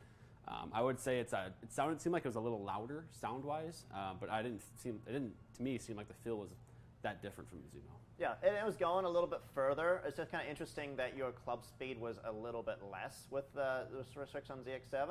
S1: Um, I would say it's a. It sounded seemed like it was a little louder sound wise, uh, but I didn't seem. It didn't to me seem like the feel was that different from the Mizuno.
S3: Yeah, and it was going a little bit further. It's just kind of interesting that your club speed was a little bit less with the, the on ZX7.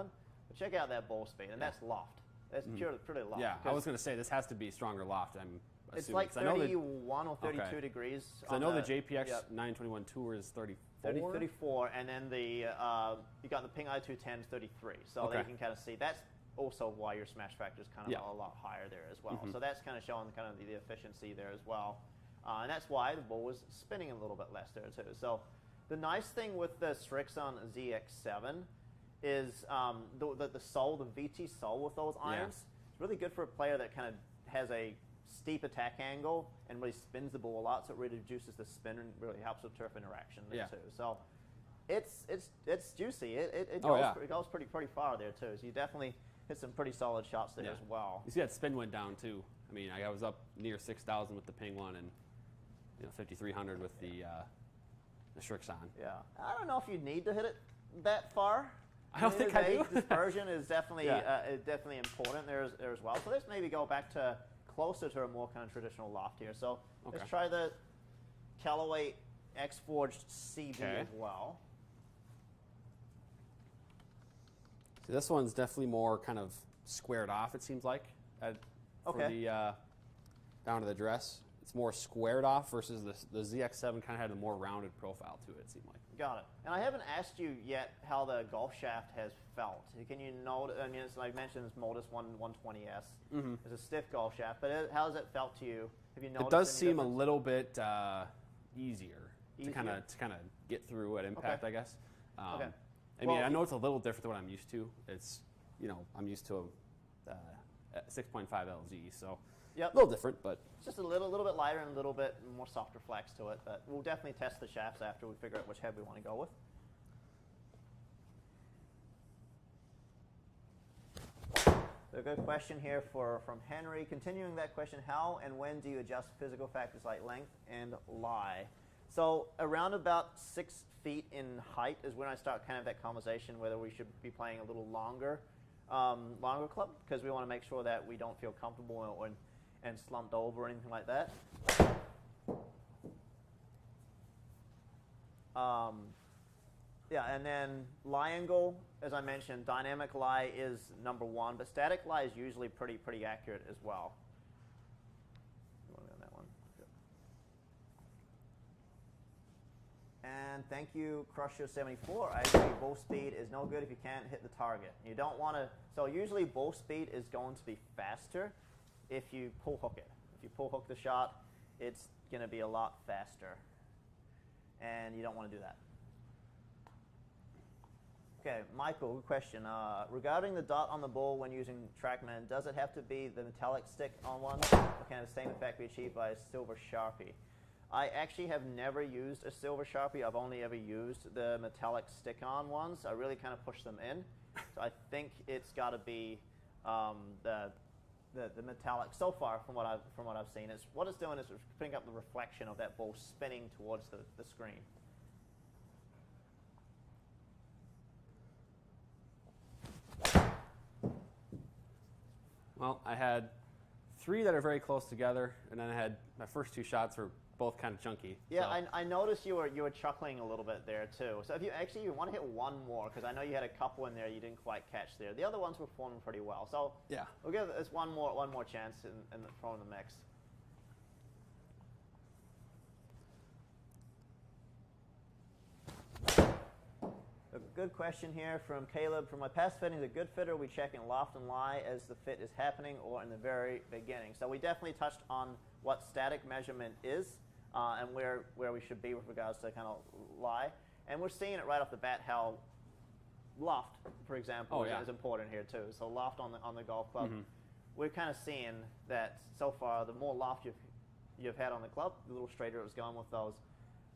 S3: But check out that ball speed, and that's loft. That's purely pretty loft.
S1: Mm-hmm. Yeah, I was going to say this has to be stronger loft. I'm
S3: It's
S1: assuming.
S3: like
S1: 'Cause I know the-
S3: 31 or 32
S1: Okay.
S3: degrees.
S1: I know the, JPX
S3: yep.
S1: 921 Tour is 34.
S3: 30, 34, and then the uh, you got the Ping i210 is 33. So
S1: Okay.
S3: can kind of see that's also why your smash factor is kind of
S1: Yeah. Mm-hmm.
S3: a lot higher there as well. So that's kind of showing kind of the, the efficiency there as well, uh, and that's why the ball was spinning a little bit less there too. So the nice thing with the Strixon ZX7 is um, the, the the sole, the VT sole with those irons. It's really good for a player that kind of has a steep attack angle and really spins the ball a lot, so it really reduces the spin and really helps with turf interaction there
S1: Yeah.
S3: too. So it's it's it's juicy. It, it, it
S1: Oh,
S3: goes
S1: yeah.
S3: it goes pretty pretty far there too. So you definitely hit some pretty solid shots there
S1: Yeah.
S3: as well.
S1: You see that spin went down too. I mean, I was up near 6,000 with the Ping one and you know 5,300 with the uh, the Strixon.
S3: Yeah, I don't know if you need to hit it that far.
S1: I don't
S3: At the end
S1: think I do.
S3: Dispersion is definitely (laughs)
S1: Yeah.
S3: uh, is definitely important there as, there as well. So let's maybe go back to closer to a more kind of traditional loft here. So let's try the Callaway X Forged CB
S1: Okay.
S3: as well.
S1: So this one's definitely more kind of squared off. It seems like at, for
S3: Okay.
S1: the uh, down to the dress. It's more squared off versus the, the ZX7 kind of had a more rounded profile to it. It seemed like.
S3: Got it. And I haven't asked you yet how the golf shaft has felt. Can you note? I mean, it's like I mentioned, this Modus One 120s. Mm-hmm. It's a stiff golf shaft, but it, how has it felt to you? Have you noticed?
S1: It does seem a little bit uh, easier, to kind of to kind of get through at impact,
S3: Okay.
S1: I guess. Um,
S3: Okay.
S1: I mean,
S3: Well-
S1: I know it's a little different than what I'm used to. It's you know I'm used to a uh, 6.5 LZ, so
S3: Yep.
S1: a little different, but
S3: It's just a little, little bit lighter and a little bit more softer flex to it. But we'll definitely test the shafts after we figure out which head we want to go with. So a good question here for from Henry. Continuing that question, how and when do you adjust physical factors like length and lie? So around about six feet in height is when I start kind of that conversation whether we should be playing a little longer, um, longer club because we want to make sure that we don't feel comfortable or, and slumped over or anything like that. Um, yeah, and then lie angle, as I mentioned, dynamic lie is number one, but static lie is usually pretty pretty accurate as well. You want on that one? And thank you, Crusher74. I agree, ball speed is no good if you can't hit the target. You don't want to, so usually ball speed is going to be faster if you pull hook it. If you pull hook the shot, it's going to be a lot faster. And you don't want to do that. Okay, Michael, good question. Uh, regarding the dot on the ball when using TrackMan, does it have to be the metallic stick on one, or can the same effect be achieved by a silver Sharpie? I actually have never used a silver Sharpie. I've only ever used the metallic stick-on ones. I really kind of push them in. So I think it's got to be um, the, the the metallic. So far, from what I've from what I've seen, is what it's doing is it's putting up the reflection of that ball spinning towards the, the screen.
S1: Well, I had three that are very close together, and then I had my first two shots were both kind of chunky.
S3: Yeah,
S1: so-
S3: I, I noticed you were you were chuckling a little bit there too. So if you actually you want to hit one more because I know you had a couple in there you didn't quite catch there. The other ones were performing pretty well. So
S1: Yeah.
S3: we'll give this one more one more chance in, in the, throw in the mix. A good question here from Caleb. For my past fittings, a good fitter, we check in loft and lie as the fit is happening or in the very beginning. So we definitely touched on what static measurement is uh, and where, where we should be with regards to kind of lie. And we're seeing it right off the bat how loft, for example,
S1: Oh,
S3: is-
S1: yeah.
S3: is important here too. So loft on the on the golf club, we're kind of seeing that so far. The more loft you've you've had on the club, the little straighter it was going with those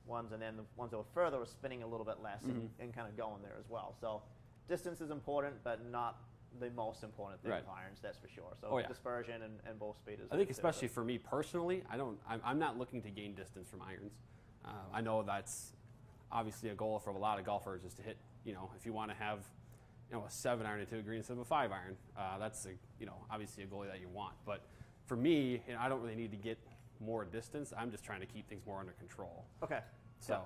S3: ones, and then the ones that were further were spinning a little bit less and, and kind of going there as well. So distance is important, but not the most important thing
S1: Right.
S3: with irons, that's for sure. So
S1: Oh, yeah.
S3: dispersion and, and ball speed is.
S1: I think especially for me personally, I don't. I'm, I'm not looking to gain distance from irons. Uh, I know that's obviously a goal for a lot of golfers is to hit. You know, if you want to have, you know, a seven iron into a green instead of a five iron, uh, that's a you know obviously a goal that you want. But for me, you know, I don't really need to get more distance. I'm just trying to keep things more under control.
S3: Okay.
S1: So.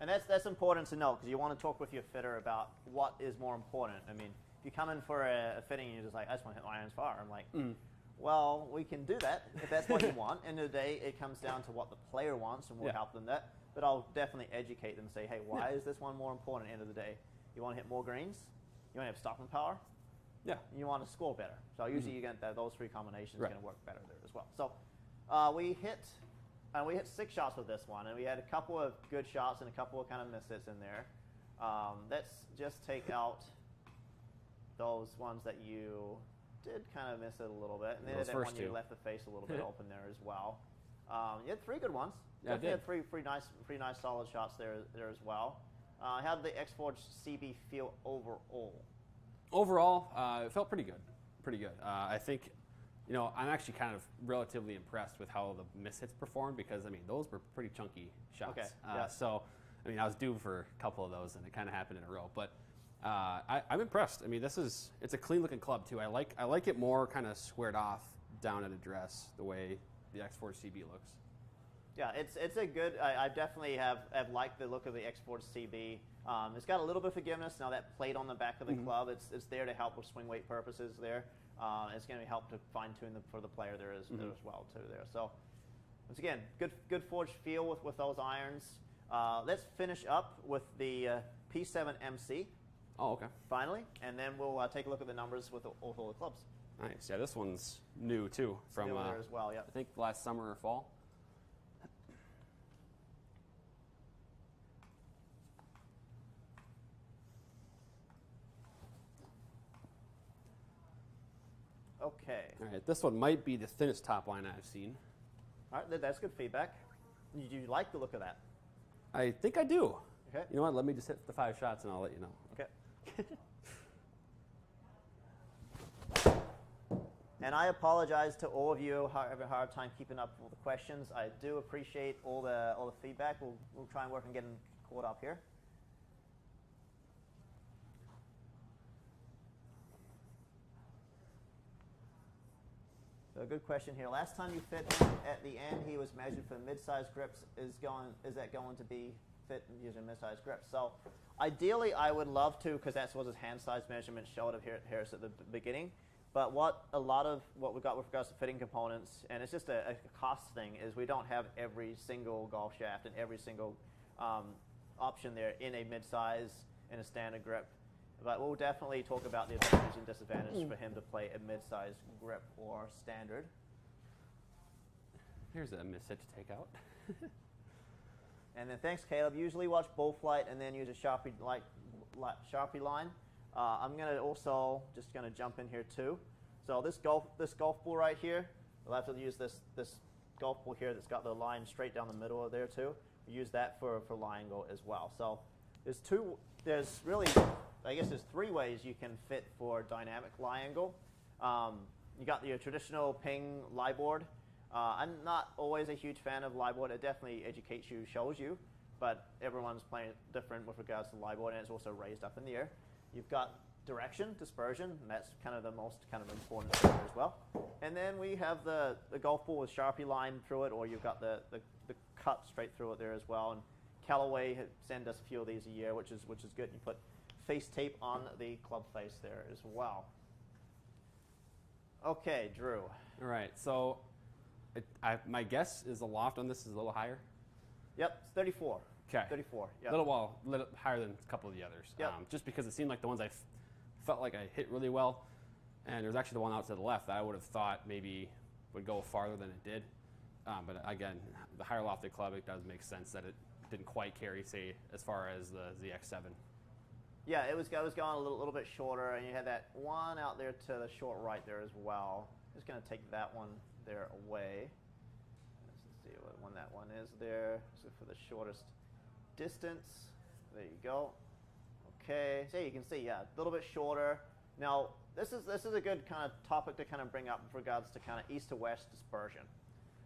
S3: And that's that's important to know because you want to talk with your fitter about what is more important. I mean, if you come in for a, a fitting and you're just like, I just want to hit my irons far. I'm like,
S1: Mm.
S3: well, we can do that if that's what you (laughs) want. End of the day, it comes down to what the player wants, and we'll
S1: Yeah.
S3: help them that. But I'll definitely educate them and say, hey, why
S1: Yeah.
S3: is this one more important? End of the day, you want to hit more greens, you want to have stopping power,
S1: Yeah.
S3: you want to score better. So usually you get that those three combinations
S1: Right.
S3: going to work better there as well. So uh, we hit and we hit six shots with this one, and we had a couple of good shots and a couple of kind of misses in there. Um, let's just take out those ones that you did kind of miss it a little bit, and then that one you left the face a little bit (laughs) open there as well. Um, you had three good ones.
S1: Yeah, I
S3: Definitely had three, three nice, pretty nice solid shots there, there as well. Uh, how did the X Forge CB feel overall?
S1: Overall, uh, it felt pretty good. Pretty good. Uh, I think, you know, I'm actually kind of relatively impressed with how the miss hits performed because, I mean, those were pretty chunky shots.
S3: Okay,
S1: Uh,
S3: yeah.
S1: So, I mean, I was due for a couple of those, and it kind of happened in a row. But uh, I, I'm impressed. I mean, this is it's a clean looking club too. I like I like it more kind of squared off down at address the way the X Forged CB looks.
S3: Yeah, it's it's a good. I, I definitely have, have liked the look of the X Forged CB. Um, it's got a little bit of forgiveness now. That plate on the back of the club, it's it's there to help with swing weight purposes. There, uh, it's going to help to fine tune the, for the player there as, there as well too. There, so once again, good good forged feel with with those irons. Uh, let's finish up with the uh, P7 MC
S1: Oh, okay.
S3: finally, and then we'll uh, take a look at the numbers with, the, with all the clubs.
S1: Nice. Yeah, this one's new too from
S3: New
S1: uh,
S3: there as well. Yeah.
S1: I think last summer or fall. This one might be the thinnest top line I've seen.
S3: All right. That's good feedback. You, you like the look of that?
S1: I think I do.
S3: Okay.
S1: You know what? Let me just hit the five shots and I'll let you know.
S3: Okay. (laughs) and I apologize to all of you who have a hard time keeping up with the questions. I do appreciate all the all the feedback. We'll, we'll try and work on getting caught up here. So a good question here. Last time you fit at the end, he was measured for mid-sized grips. Is going is that going to be fit using mid-sized grips? So ideally, I would love to because that's what his hand size measurement showed of here at Harris at the beginning. But what a lot of what we got with regards to fitting components, and it's just a, a cost thing, is we don't have every single golf shaft and every single um, option there in a mid-size and a standard grip. But we'll definitely talk about the advantage and disadvantage for him to play a mid-sized grip or standard.
S1: Here's a miss hit to take out. (laughs)
S3: And then thanks, Caleb. Usually watch bull flight and then use a sharpie like li- sharpie line. Uh, I'm gonna also just gonna jump in here too. So this golf this golf ball right here, we'll have to use this this golf ball here that's got the line straight down the middle of there too. We use that for for lie angle as well. So there's two. There's really I guess there's three ways you can fit for dynamic lie angle. Um, you got your traditional ping lie board. Uh, I'm not always a huge fan of lie board. It definitely educates you, shows you, but everyone's playing different with regards to lie board, and it's also raised up in the air. You've got direction, dispersion, and that's kind of the most kind of important thing as well. And then we have the, the golf ball with Sharpie line through it, or you've got the, the, the cut straight through it there as well. And Callaway send us a few of these a year, which is which is good. You put face tape on the club face there as well. Okay, Drew.
S1: All right, so it, I, my guess is the loft on this is a little higher.
S3: Yep, it's 34.
S1: Okay.
S3: 34.
S1: A
S3: Yep.
S1: little well, little higher than a couple of the others.
S3: Yep.
S1: Um, just because it seemed like the ones I felt like I hit really well, and there's actually the one out to the left that I would have thought maybe would go farther than it did. Um, but again, the higher lofted club, it does make sense that it didn't quite carry, say, as far as the ZX7.
S3: Yeah, it was, it was going a little, little bit shorter, and you had that one out there to the short right there as well. Just going to take that one there away. Let's see what one that one is there. So for the shortest distance, there you go. Okay, so you can see, yeah, a little bit shorter. Now, this is this is a good kind of topic to kind of bring up with regards to kind of east to west dispersion.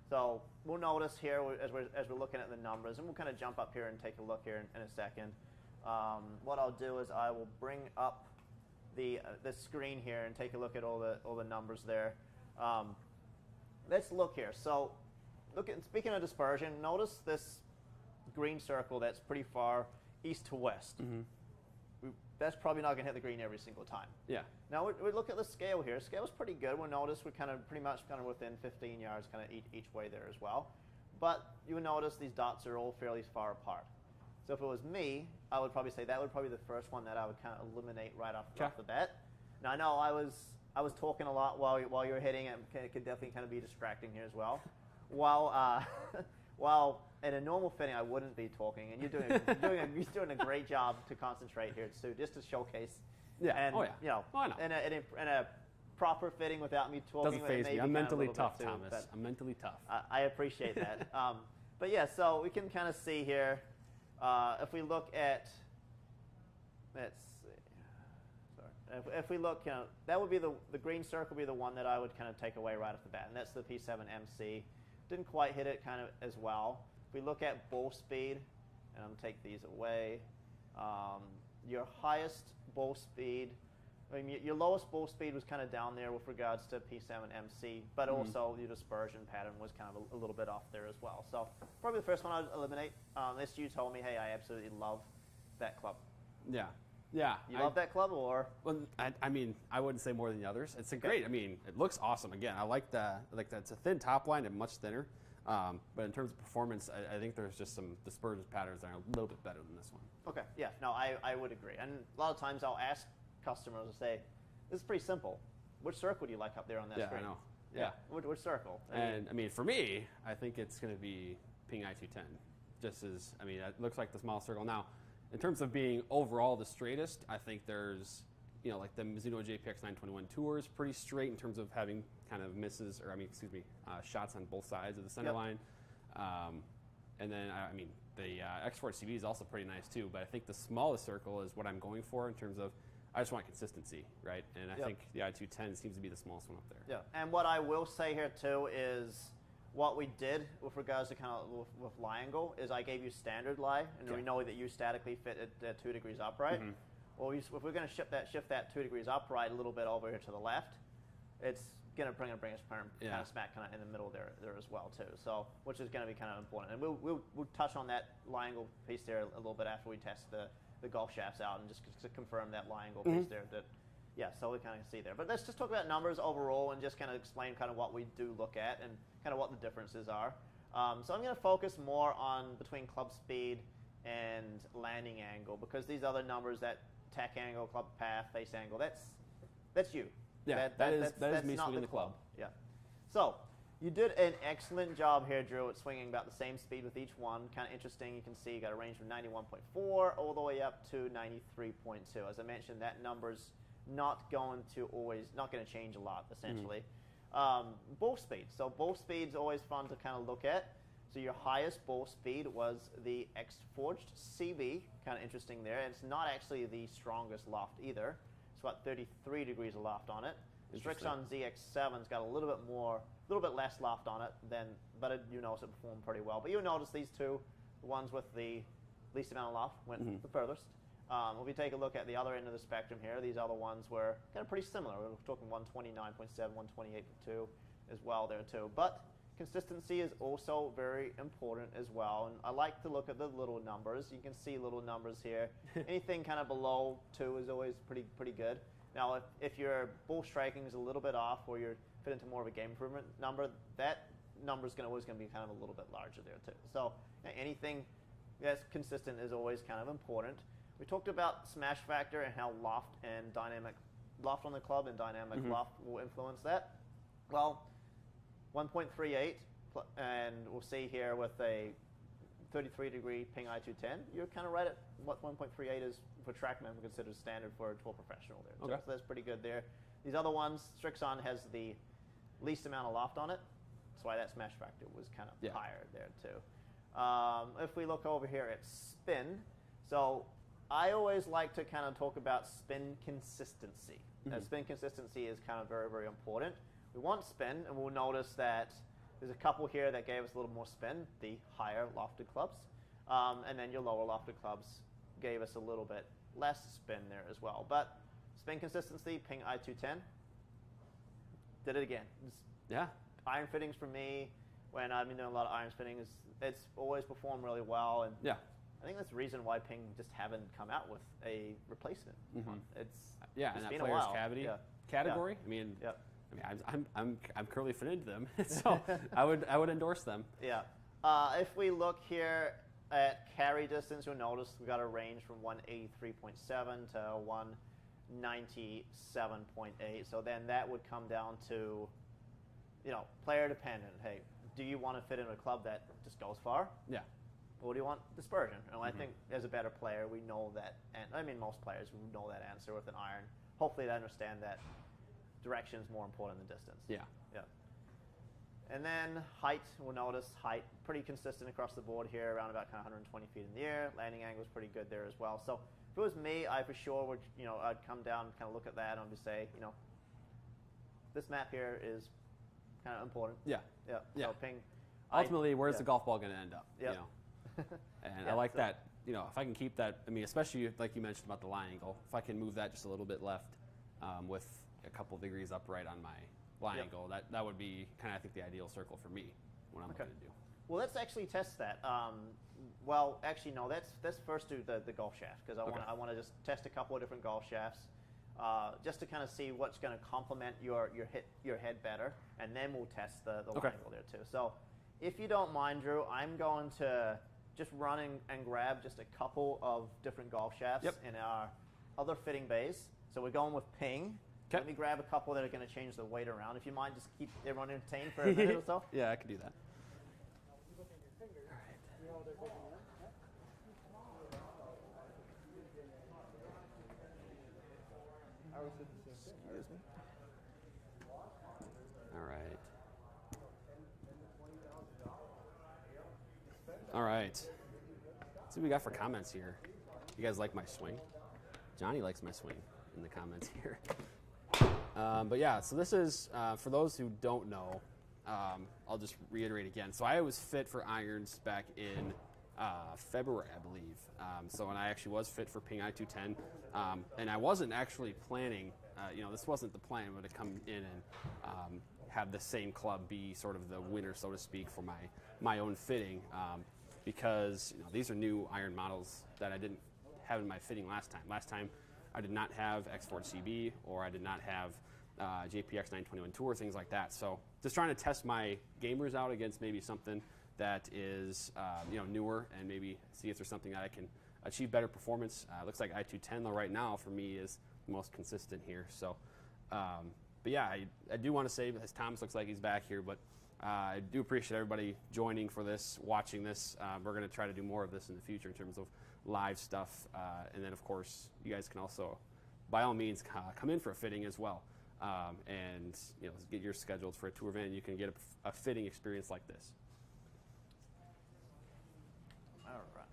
S3: So we'll notice here as we're, as we're looking at the numbers, and we'll kind of jump up here and take a look here in, in a second. Um, what I'll do is I will bring up the, uh, the screen here and take a look at all the, all the numbers there. Um, let's look here. So look at, speaking of dispersion, notice this green circle that's pretty far east to west.
S1: Mm-hmm.
S3: We, that's probably not going to hit the green every single time.
S1: Yeah.
S3: Now we, we look at the scale here. Scale's pretty good. We'll notice we're kind of pretty much kind of within 15 yards, kind of each, each way there as well. But you'll notice these dots are all fairly far apart. So if it was me, I would probably say that would probably be the first one that I would kind of eliminate right off,
S1: Okay.
S3: off the bat. Now I know I was I was talking a lot while while you were hitting it. It could definitely kind of be distracting here as well. (laughs) While uh, (laughs) while in a normal fitting, I wouldn't be talking, and you're doing you're (laughs) doing a, you're doing a great job to concentrate here, Sue, just to showcase.
S1: Yeah.
S3: And
S1: Oh, yeah.
S3: you know,
S1: Oh, know.
S3: in a, in a, in a proper fitting without me talking.
S1: Doesn't phase me. I'm
S3: a
S1: mentally tough,
S3: too,
S1: Thomas. I'm mentally tough.
S3: I, I appreciate that. um, but yeah, so we can kind of see here. Uh, if we look at, let's see. Sorry. If, if we look, you know, that would be the the green circle would be the one that I would kind of take away right off the bat, and that's the P7MC. Didn't quite hit it kind of as well. If we look at ball speed, and I'm gonna take these away. Um, your highest ball speed, I mean, your lowest ball speed was kind of down there with regards to P7MC, but
S1: Mhm.
S3: also your dispersion pattern was kind of a, a little bit off there as well. So probably the first one I'd eliminate, um, unless you told me, hey, I absolutely love that club.
S1: yeah. Yeah.
S3: You
S1: I-
S3: love that club, or
S1: Well, I, I mean, I wouldn't say more than the others. It's a great. I mean, it looks awesome. Again, I like the like that. It's a thin top line and much thinner. Um, but in terms of performance, I, I think there's just some dispersion patterns that are a little bit better than this one.
S3: okay, yeah, no, I, I would agree. And a lot of times I'll ask customers to say, this is pretty simple. Which circle do you like up there on that
S1: Yeah, I
S3: screen?
S1: know.
S3: Yeah,
S1: Yeah.
S3: Which, which circle? I mean,
S1: And I mean, for me, I think it's going to be Ping I210. Just as I mean, it looks like the small circle. Now, in terms of being overall the straightest, I think there's you know like the Mizuno JPX 921 Tour is pretty straight in terms of having kind of misses or I mean, excuse me, uh, shots on both sides of the center
S3: Yep.
S1: line. Um, and then I I mean, the uh, X Forged CB is also pretty nice too. But I think the smallest circle is what I'm going for in terms of. I just want consistency, right? And I
S3: Yep.
S1: think the I210 seems to be the smallest one up there.
S3: Yeah, and what I will say here too is what we did with regards to kind of with, with lie angle is I gave you standard lie, and we know that you statically fit at, at two degrees upright.
S1: Mhm.
S3: Well, we, if we're going to shift that shift that two degrees upright a little bit over here to the left, it's going to bring, a bring us kind of, smack kind of in the middle there there as well too. So which is going to be kind of important, and we'll, we'll we'll touch on that lie angle piece there a little bit after we test the the golf shafts out and just to confirm that lie angle piece
S1: Mhm.
S3: there that yeah, so we kind of see there. But let's just talk about numbers overall and just kind of explain kind of what we do look at and kind of what the differences are. Um, so I'm going to focus more on between club speed and landing angle because these other numbers, that tack angle, club path, face angle, that's that's you.
S1: Yeah, that is- that is me
S3: not
S1: swinging the club.
S3: Yeah. So you did an excellent job here, Drew, at swinging about the same speed with each one. Kind of interesting. You can see you got a range from 91.4 all the way up to 93.2. As I mentioned, that number's not going to always not going to change a lot essentially. Um, ball speed. So ball speed's always fun to kind of look at. So your highest ball speed was the X Forged CB. Kind of interesting there. It's not actually the strongest loft either. It's about 33 degrees of loft on it. Strixon ZX7's got a little bit more, little bit less loft on it than, but it, you notice it performed pretty well. But you notice these two, the ones with the least amount of loft, went
S1: Mhm.
S3: the furthest. Um, if we take a look at the other end of the spectrum here, these other ones were kind of pretty similar. We're talking 129.7, 128.2 as well there too. But consistency is also very important as well. And I like to look at the little numbers. You can see little numbers here. (laughs) Anything kind of below two is always pretty pretty good. Now, if, if your ball striking is a little bit off, or you're fit into more of a game improvement number, that number is going to always going to be kind of a little bit larger there too. So anything that's consistent is always kind of important. We talked about smash factor and how loft and dynamic loft on the club and dynamic
S1: Mhm.
S3: loft will influence that. Well, 1.38, and we'll see here with a 33 degree ping I210, you're kind of right at what 1.38 is for TrackMan we consider standard for a tour professional there.
S1: Okay.
S3: So that's pretty good there. These other ones, Strixon has the least amount of loft on it. That's why that smash factor was kind of
S1: Yeah.
S3: higher there too. Um, if we look over here at spin, so I always like to kind of talk about spin consistency. Now,
S1: Mhm.
S3: spin consistency is kind of very, very important. We want spin, and we'll notice that there's a couple here that gave us a little more spin, the higher lofted clubs, um, and then your lower lofted clubs gave us a little bit less spin there as well. But spin consistency, ping I210, did it again. It's
S1: Yeah.
S3: iron fittings for me, when I've been doing a lot of iron fittings, it's always performed really well. And
S1: Yeah.
S3: I think that's the reason why Ping just haven't come out with a replacement.
S1: Mhm.
S3: It's
S1: Yeah,
S3: it's
S1: and that player's
S3: while.
S1: cavity
S3: Yeah.
S1: category.
S3: Yeah.
S1: I mean,
S3: Yeah.
S1: I mean, I'm, I'm, I'm, I'm currently fitted into them, (laughs) (laughs) so I would, I would endorse them.
S3: Yeah. Uh, if we look here at carry distance, you'll notice we got a range from 183.7 to 197.8. So then that would come down to, you know, player dependent. Hey, do you want to fit in a club that just goes far?
S1: Yeah.
S3: Or do you want dispersion? And I
S1: Mhm.
S3: think as a better player, we know that, and I mean most players know that answer with an iron. Hopefully, they understand that direction is more important than distance.
S1: Yeah.
S3: Yeah. And then height, we'll notice height pretty consistent across the board here, around about kind of 120 feet in the air. Landing angle is pretty good there as well. So if it was me, I for sure would, you know, I'd come down and kind of look at that and just say, you know, this map here is kind of important.
S1: Yeah.
S3: Yeah.
S1: Yeah.
S3: So ping. I-
S1: Ultimately, where's
S3: yeah.
S1: the golf ball going to end up?
S3: Yeah.
S1: You know? (laughs) And
S3: Yeah,
S1: I like
S3: so-
S1: that. You know, if I can keep that, I mean, especially like you mentioned about the lie angle, if I can move that just a little bit left um, with a couple degrees upright on my line
S3: Yep.
S1: angle, that, that would be kind of, I think, the ideal circle for me when I'm
S3: Okay.
S1: looking to do.
S3: Well, let's actually test that. Um, well, actually, no. Let's let's first do the, the golf shaft because I
S1: Okay.
S3: want I want to just test a couple of different golf shafts, uh, just to kind of see what's going to complement your your hit your head better, and then we'll test the the
S1: Okay.
S3: angle there too. So, if you don't mind, Drew, I'm going to just run and, and grab just a couple of different golf shafts
S1: Yep.
S3: in our other fitting bays. So we're going with ping.
S1: Okay.
S3: Let me grab a couple that are going to change the weight around. If you mind, just keep everyone entertained for a minute or so. (laughs)
S1: yeah, I can do that.
S2: You look at your fingers. You know they're taking in. I was at the same thing.
S3: Excuse me.
S1: All right. All right. Let's see what we got for comments here. You guys like my swing? Johnny likes my swing in the comments (laughs) here. Um, but yeah, so this is uh, for those who don't know. Um, I'll just reiterate again. So I was fit for irons back in uh, February, I believe. Um, so when I actually was fit for Ping I210, um, and I wasn't actually planning. Uh, you know, this wasn't the plan, but to come in and um, have the same club be sort of the winner, so to speak, for my my own fitting, um, because you know these are new iron models that I didn't have in my fitting last time. Last time I did not have X Forged CB or I did not have uh, JPX 921 Tour, things like that. So just trying to test my gamers out against maybe something that is um, you know newer and maybe see if there's something that I can achieve better performance. Uh, looks like i210 though right now for me is the most consistent here. So, um, but yeah, I, I do want to say as Thomas looks like he's back here, but uh, I do appreciate everybody joining for this, watching this. Uh, we're going to try to do more of this in the future in terms of live stuff, uh, and then of course you guys can also, by all means, come in for a fitting as well. Um, and you know, get your scheduled for a Tour Van. You can get a, a fitting experience like this.
S3: All right.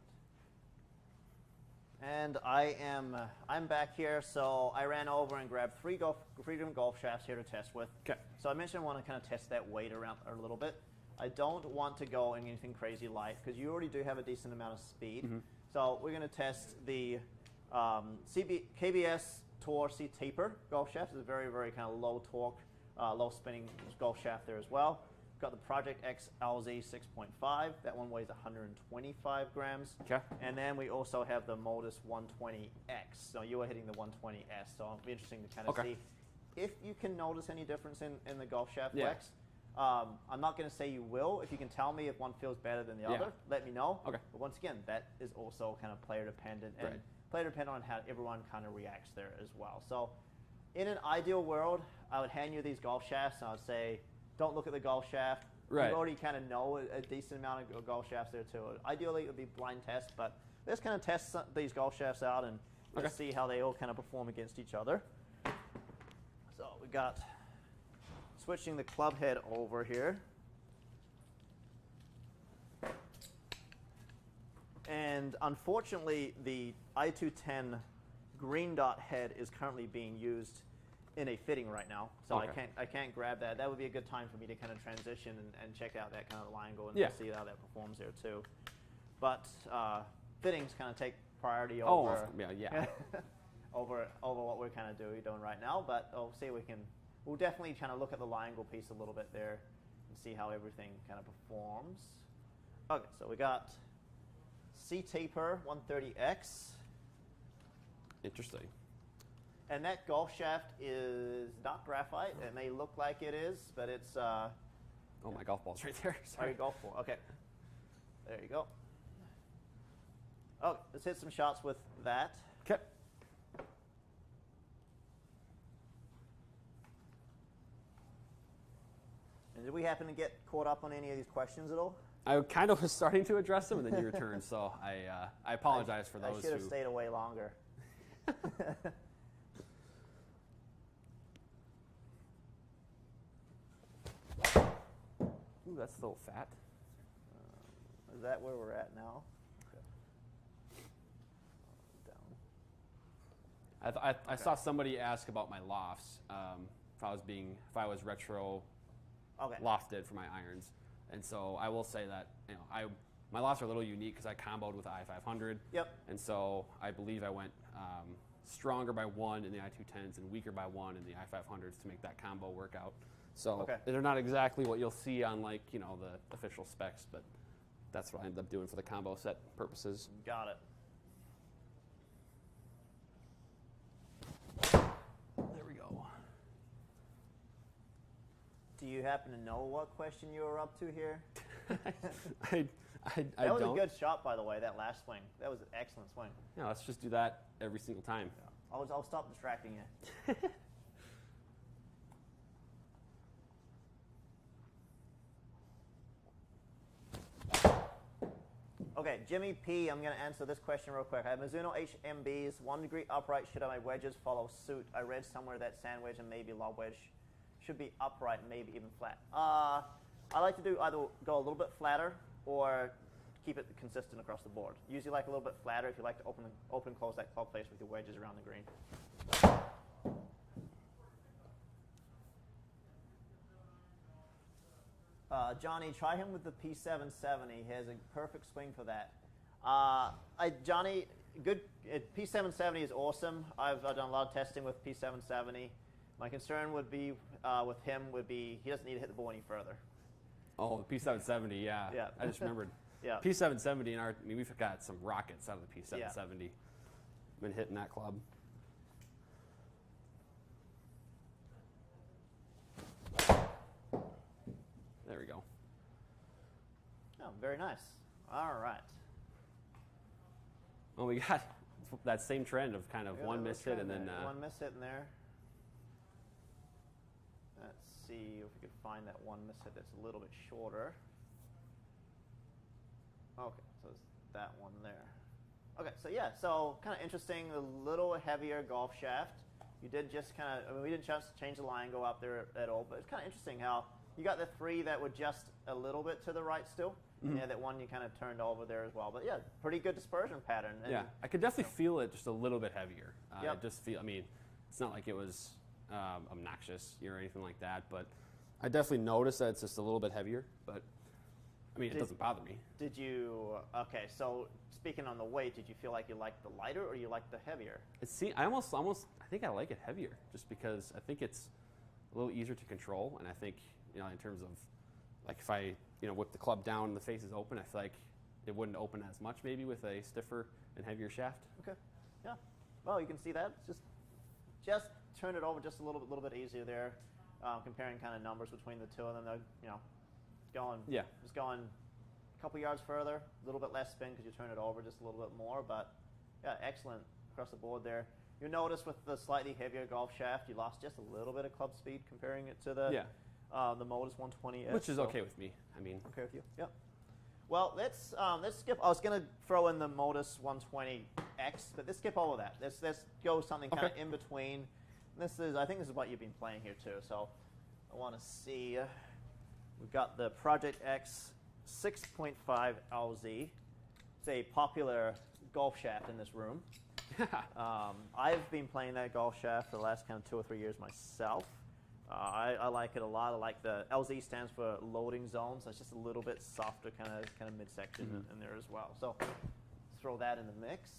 S3: And I am uh, I'm back here, so I ran over and grabbed three golf different golf shafts here to test with.
S1: 'Kay.
S3: So I mentioned I want to kind of test that weight around a little bit. I don't want to go in anything crazy light because you already do have a decent amount of speed. So we're going to test the um, CB, KBS Tour C Taper golf shaft. It's a very very kind of low torque, uh, low spinning golf shaft there as well. Got the Project X LZ 6.5. That one weighs 125 grams.
S1: Okay.
S3: And then we also have the Modus 120X. So you were hitting the 120S. So it'll be interesting to kind of
S1: Okay.
S3: see if you can notice any difference in, in the golf shaft
S1: Yeah.
S3: flex. Um, I'm not going to say you will. If you can tell me if one feels better than the
S1: Yeah.
S3: other, let me know.
S1: Okay.
S3: But once again, that is also kind of player dependent and
S1: Right.
S3: player dependent on how everyone kind of reacts there as well. So, in an ideal world, I would hand you these golf shafts and I would say, don't look at the golf shaft,
S1: Right.
S3: You already kind of know a, a decent amount of golf shafts there too. Ideally, it would be blind test, but let's kind of test some, these golf shafts out and let's
S1: Okay.
S3: see how they all kind of perform against each other. So we got switching the club head over here. And unfortunately, the i210 green dot head is currently being used in a fitting right now. So I can't I can't grab that. That would be a good time for me to kind of transition and, and check out that kind of line and
S1: Yeah.
S3: see how that performs there too. But uh, fittings kind of take priority
S1: Oh,
S3: over
S1: yeah, yeah. (laughs)
S3: over over what we're kind of doing, right now. But I'll see if we can. We'll definitely kind of look at the lie angle piece a little bit there and see how everything kind of performs. Okay, so we got C taper 130X,
S1: Interesting.
S3: And that golf shaft is not graphite. It may look like it is, but it's uh,
S1: Oh, my golf ball's right there. (laughs)
S3: Sorry,
S1: Sorry.
S3: golf ball. Okay. There you go. Oh, let's hit some shots with that.
S1: Okay.
S3: And did we happen to get caught up on any of these questions at all?
S1: I kind of was starting to address them, and then you returned. So I, uh, I apologize for those.
S3: I should have
S1: who.
S3: stayed away longer. (laughs)
S1: Ooh, that's a little fat.
S3: Is that where we're at now? Okay. Down.
S1: I, th- I, I saw somebody ask about my lofts. Um, if I was being, if I was retro
S3: Okay.
S1: lofted for my irons, and so I will say that you know I my lofts are a little unique because I comboed with the i500.
S3: Yep.
S1: And so I believe I went um, stronger by one in the i210s and weaker by one in the i500s to make that combo work out. So
S3: Okay.
S1: they're not exactly what you'll see on like you know the official specs, but that's what I ended up doing for the combo set purposes.
S3: Got it.
S1: There we go.
S3: Do you happen to know what question you were up to here? (laughs)
S1: I, I, I
S3: That was
S1: don't.
S3: a good shot, by the way. That last swing. That was an excellent swing.
S1: Yeah, let's just do that every single time.
S3: I'll, I'll stop distracting you. (laughs) okay, Jimmy P. I'm going to answer this question real quick. I have Mizuno HMBs, one degree upright. Should my wedges follow suit? I read somewhere that sand wedge and maybe lob wedge should be upright, maybe even flat. Uh, I like to do either go a little bit flatter or keep it consistent across the board. Usually like a little bit flatter if you like to open, open close that club face with your wedges around the green. Uh, Johnny, try him with the P770. He has a perfect swing for that. Uh, I, Johnny, good. It, P770 is awesome. I've, I've done a lot of testing with P770. My concern would be uh, with him would be he doesn't need to hit the ball any further.
S1: Oh, the P770, yeah.
S3: Yeah.
S1: I just remembered. (laughs)
S3: Yeah.
S1: P770 in our, I mean, we've got some rockets out of the P770. Been hitting that club. There we go.
S3: Oh, very nice. All right.
S1: Well, we got that same trend of kind of one
S3: let's
S1: miss hit and then uh,
S3: one miss hit in there. Let's see if we could find that one miss hit that's a little bit shorter. Okay, so it's that one there. Okay, so yeah, so kind of interesting, a little heavier golf shaft. You did just kind of, I mean, we didn't just change the line, go up there at all, but it's kind of interesting how you got the three that were just a little bit to the right still.
S1: Mm-hmm.
S3: Yeah, that one you kind of turned over there as well. But yeah, pretty good dispersion pattern. And
S1: yeah, I could definitely feel it just a little bit heavier. Uh,
S3: Yep.
S1: I just feel, I mean, it's not like it was um, obnoxious or anything like that, but I definitely noticed that it's just a little bit heavier. But I mean, it doesn't bother me.
S3: Did you okay? So speaking on the weight, did you feel like you liked the lighter or you liked the heavier?
S1: It see, I almost, almost, I think I like it heavier, just because I think it's a little easier to control, and I think you know, in terms of like if I you know whip the club down and the face is open, I feel like it wouldn't open as much maybe with a stiffer and heavier shaft.
S3: Okay. Yeah. Well, you can see that. It's just just turn it over just a little bit, little bit easier there. Um, comparing kind of numbers between the two of them, they're you know going
S1: Yeah.
S3: just going a couple yards further, a little bit less spin because you turn it over just a little bit more. But yeah, excellent across the board there. You notice with the slightly heavier golf shaft, you lost just a little bit of club speed comparing it to the
S1: Yeah.
S3: Uh, the Modus 120S.
S1: which is
S3: so-
S1: okay with me. I mean,
S3: Okay with you? Yep. Well, let's um, let's skip. I was gonna throw in the Modus 120X, but let's skip all of that. Let's let's go something kind of
S1: Okay.
S3: in between. This is I think this is what you've been playing here too. So I want to see. We've got the Project X 6.5 LZ. It's a popular golf shaft in this room. (laughs) Um, I've been playing that golf shaft for the last kind of two or three years myself. Uh, I, I like it a lot. I like the LZ stands for loading zone, so it's just a little bit softer, kind of kind of midsection in there as well. So throw that in the mix.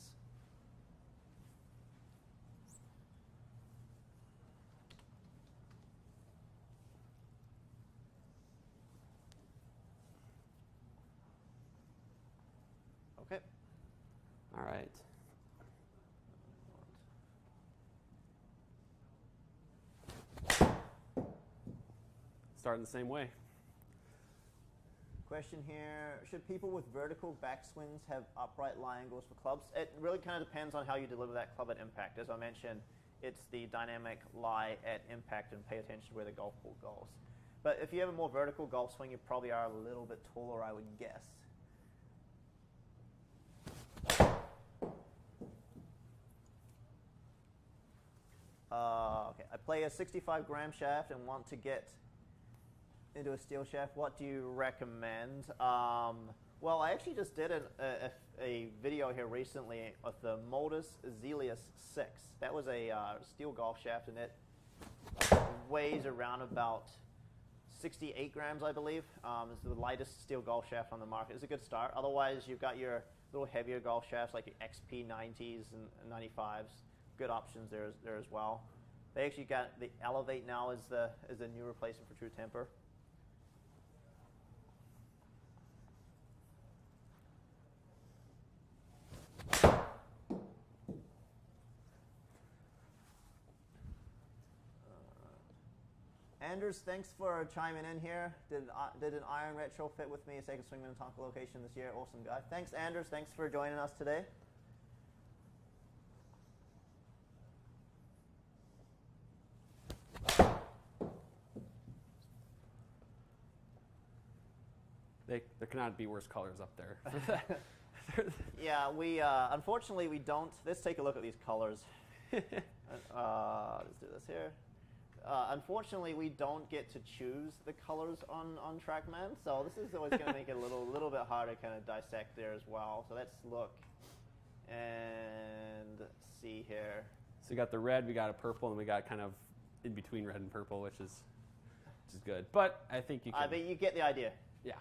S3: Okay.
S1: all right. Starting the same way.
S3: Question here: Should people with vertical backswings have upright lie angles for clubs? It really kind of depends on how you deliver that club at impact. As I mentioned, it's the dynamic lie at impact, and pay attention to where the golf ball goes. But if you have a more vertical golf swing, you probably are a little bit taller, I would guess. Uh, okay, I play a 65 gram shaft and want to get into a steel shaft, what do you recommend? Um, well, I actually just did an, a, a, video here recently of the Modus Zelos 6. That was a uh, steel golf shaft, and it weighs around about 68 grams, I believe. Um, it's the lightest steel golf shaft on the market. It's a good start. Otherwise, you've got your little heavier golf shafts like your XP 90s and 95s. Good options there, there as well. They actually got the Elevate now as the as the new replacement for True Temper. Anders, thanks for chiming in here. Did uh, did an iron retro fit with me, second Swing Minnetonka location this year? Awesome guy. Thanks, Anders. Thanks for joining us today.
S1: They, there cannot be worse colors up there. (laughs) (laughs)
S3: Yeah, we uh, unfortunately we don't. Let's take a look at these colors. (laughs) uh, let's do this here. Uh, unfortunately, we don't get to choose the colors on, on TrackMan, so this is always going to make it a little (laughs) little bit harder to kind of dissect there as well. So let's look and see here.
S1: so we got the red, we got a purple, and we got kind of in between red and purple, which is which is good. But I think you can.
S3: I mean, you get the idea.
S1: yeah.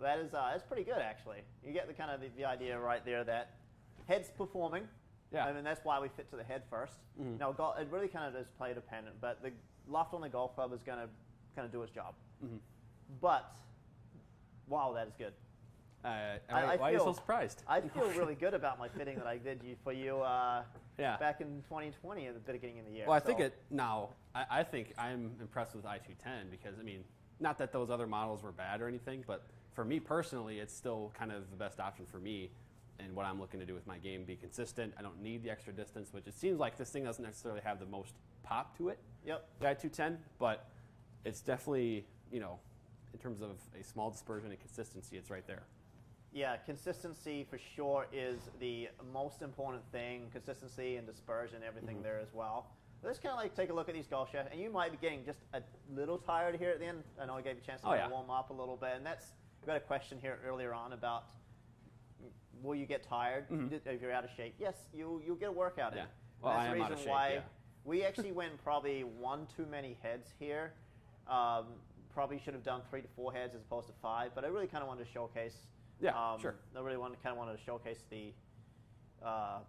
S3: That is uh, that's pretty good actually. You get the kind of the, the idea right there that head's performing.
S1: Yeah.
S3: I mean that's why we fit to the head 1st
S1: Mhm.
S3: Now it really kind of is play dependent, but the loft on the golf club is going to kind of do its job.
S1: Mhm.
S3: But wow, that is good.
S1: Uh,
S3: I-
S1: why
S3: I
S1: why are you so surprised?
S3: I feel (laughs) really good about my fitting that I did you for you uh,
S1: Yeah.
S3: back in 2020 at the beginning of the year.
S1: Well, I think it now. I, I think I'm impressed with i210 because I mean, not that those other models were bad or anything, but for me personally, it's still kind of the best option for me and what I'm looking to do with my game. Be consistent. I don't need the extra distance, which it seems like this thing doesn't necessarily have the most pop to it.
S3: Yep.
S1: The i210, but it's definitely you know, in terms of a small dispersion and consistency, it's right there.
S3: Yeah, consistency for sure is the most important thing. Consistency and dispersion, everything
S1: Mm-hmm.
S3: there as well. Let's kind of like take a look at these golf shafts, and you might be getting just a little tired here at the end. I know I gave you a chance to
S1: Oh, yeah.
S3: warm up a little bit, and that's we got a question here earlier on about will you get tired
S1: Mhm.
S3: if you're out of shape? Yes, you you'll get a workout
S1: Yeah.
S3: in.
S1: Well,
S3: that's
S1: I
S3: the
S1: am
S3: reason
S1: out of shape,
S3: why
S1: yeah.
S3: we actually went probably one too many heads here. Um, probably should have done three to four heads as opposed to five, but I really kind of wanted to showcase.
S1: Yeah,
S3: um,
S1: sure.
S3: I really wanted, kind of wanted to showcase the uh,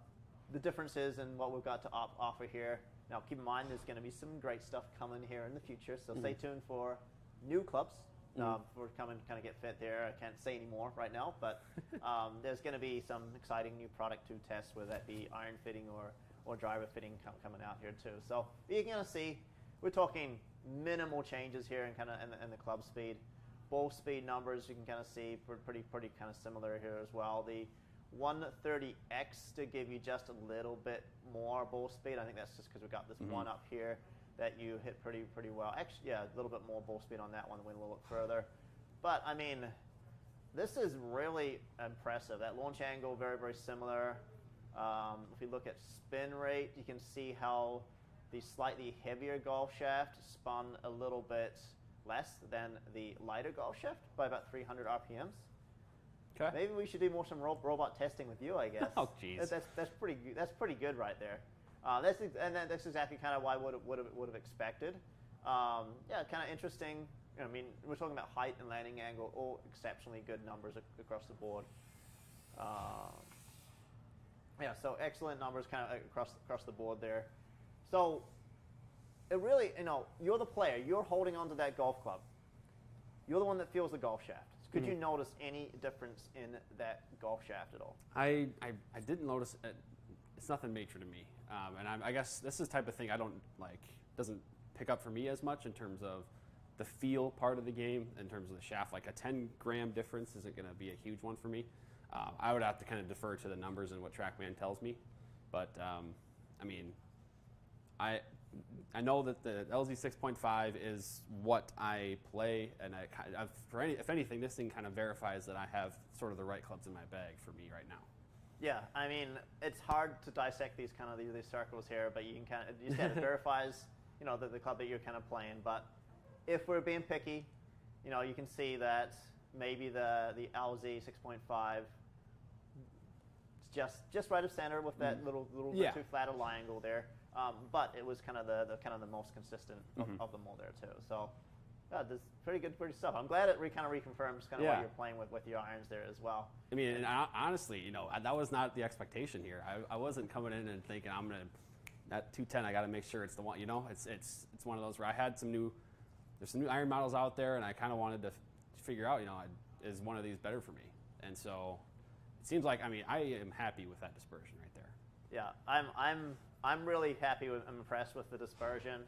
S3: the differences and what we've got to op- offer here. Now, keep in mind, there's going to be some great stuff coming here in the future, so stay
S1: Mm-hmm.
S3: tuned for new clubs. Um, for coming to kind of get fit there. I can't say any more right now, but (laughs) um, there's going to be some exciting new product to test, whether that be iron fitting or, or driver fitting com- coming out here too. So you're going to see, we're talking minimal changes here in kind of in the, in the club speed. Ball speed numbers you can kind of see pretty pretty kind of similar here as well. The 130x to give you just a little bit more ball speed. I think that's just because we've got this one up here. That you hit pretty pretty well. Actually, yeah, a little bit more ball speed on that one. Went a little bit further, but I mean, this is really impressive. That launch angle very very similar. Um, if you look at spin rate, you can see how the slightly heavier golf shaft spun a little bit less than the lighter golf shaft by about 300 RPMs.
S1: Okay.
S3: Maybe we should do more some ro- robot testing with you. I guess. (laughs)
S1: Oh, jeez.
S3: That's that's pretty. That's pretty good right there. Uh, that's and that's exactly kind of I would have would have would have expected. Um, yeah, kind of interesting. You know, I mean, we're talking about height and landing angle, all exceptionally good numbers ac- across the board. Um, yeah, so excellent numbers kind of across across the board there. So it really, you know, you're the player. You're holding onto that golf club. You're the one that feels the golf shaft. Could you notice any difference in that golf shaft at all?
S1: I, I, I didn't notice it. It's nothing major to me. Um, and I, I guess this is the type of thing I don't like, doesn't pick up for me as much in terms of the feel part of the game, in terms of the shaft. Like a 10 gram difference isn't going to be a huge one for me. Uh, I would have to kind of defer to the numbers and what TrackMan tells me. But, um, I mean, I I know that the LZ 6.5 is what I play, and I, for any, if anything, this thing kind of verifies that I have sort of the right clubs in my bag for me right now.
S3: Yeah, I mean, it's hard to dissect these kind of these, these circles here, but you can kind of you said it (laughs) verifies, you know, the, the club that you're kind of playing. But if we're being picky, you know, you can see that maybe the the LZ 6.5 is just just right of center with that little little
S1: Yeah.
S3: bit too flat a lie angle there. Um, but it was kind of the, the kind of the most consistent of, of them all there too. So. Yeah, this is pretty good, pretty stuff. I'm glad it re, kind of reconfirms kind of
S1: Yeah.
S3: what you're playing with with your irons there as well.
S1: I mean, and I, honestly, you know, that was not the expectation here. I, I wasn't coming in and thinking I'm gonna that 210. I got to make sure it's the one. You know, it's it's it's one of those where I had some new there's some new iron models out there, and I kind of wanted to f- figure out, you know, is one of these better for me? And so it seems like I mean I am happy with that dispersion right there.
S3: Yeah, I'm I'm I'm really happy with I'm impressed with the dispersion.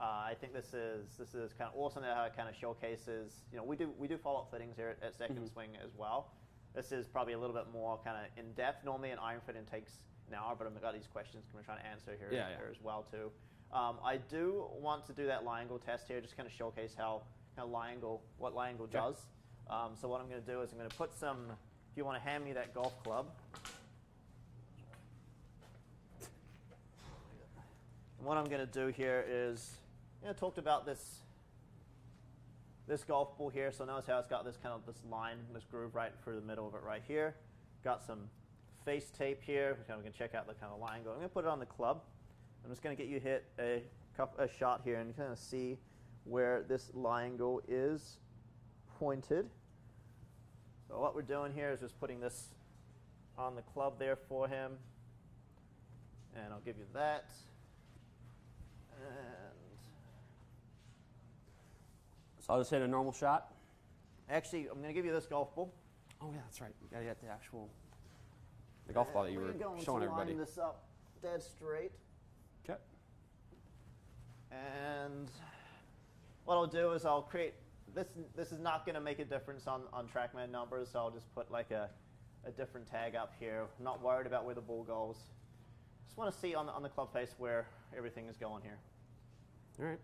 S3: Uh, I think this is this is kind of awesome how it kind of showcases. You know, we do we do follow up fittings here at 2nd Swing as well. This is probably a little bit more kind of in depth. Normally, an iron fitting takes an hour, but I've got these questions I'm trying to answer here,
S1: Yeah, yeah.
S3: here as well too. Um, I do want to do that lie angle test here, just kind of showcase how kind of lie angle what lie angle
S1: Yeah.
S3: does. Um, so what I'm going to do is I'm going to put some. If you want to hand me that golf club, And what I'm going to do here is, you know, talked about this this golf ball here. So notice how it's got this kind of this line, this groove right through the middle of it right here. Got some face tape here. We can check out the kind of line going. I'm to put it on the club. I'm just going to get you hit a a shot here and kind of see where this lie angle is pointed. So what we're doing here is just putting this on the club there for him. And I'll give you that. And
S1: So I'll just hit a normal shot.
S3: actually, I'm going to give you this golf ball.
S1: Oh yeah, that's right. You gotta get the actual the golf ball that you
S3: We're
S1: were
S3: going
S1: showing
S3: to
S1: everybody.
S3: Line this up dead straight.
S1: Okay.
S3: And what I'll do is I'll create this. This is not going to make a difference on, on TrackMan numbers, so I'll just put like a, a different tag up here. I'm not worried about where the ball goes. Just want to see on the, on the club face where everything is going here.
S1: All right.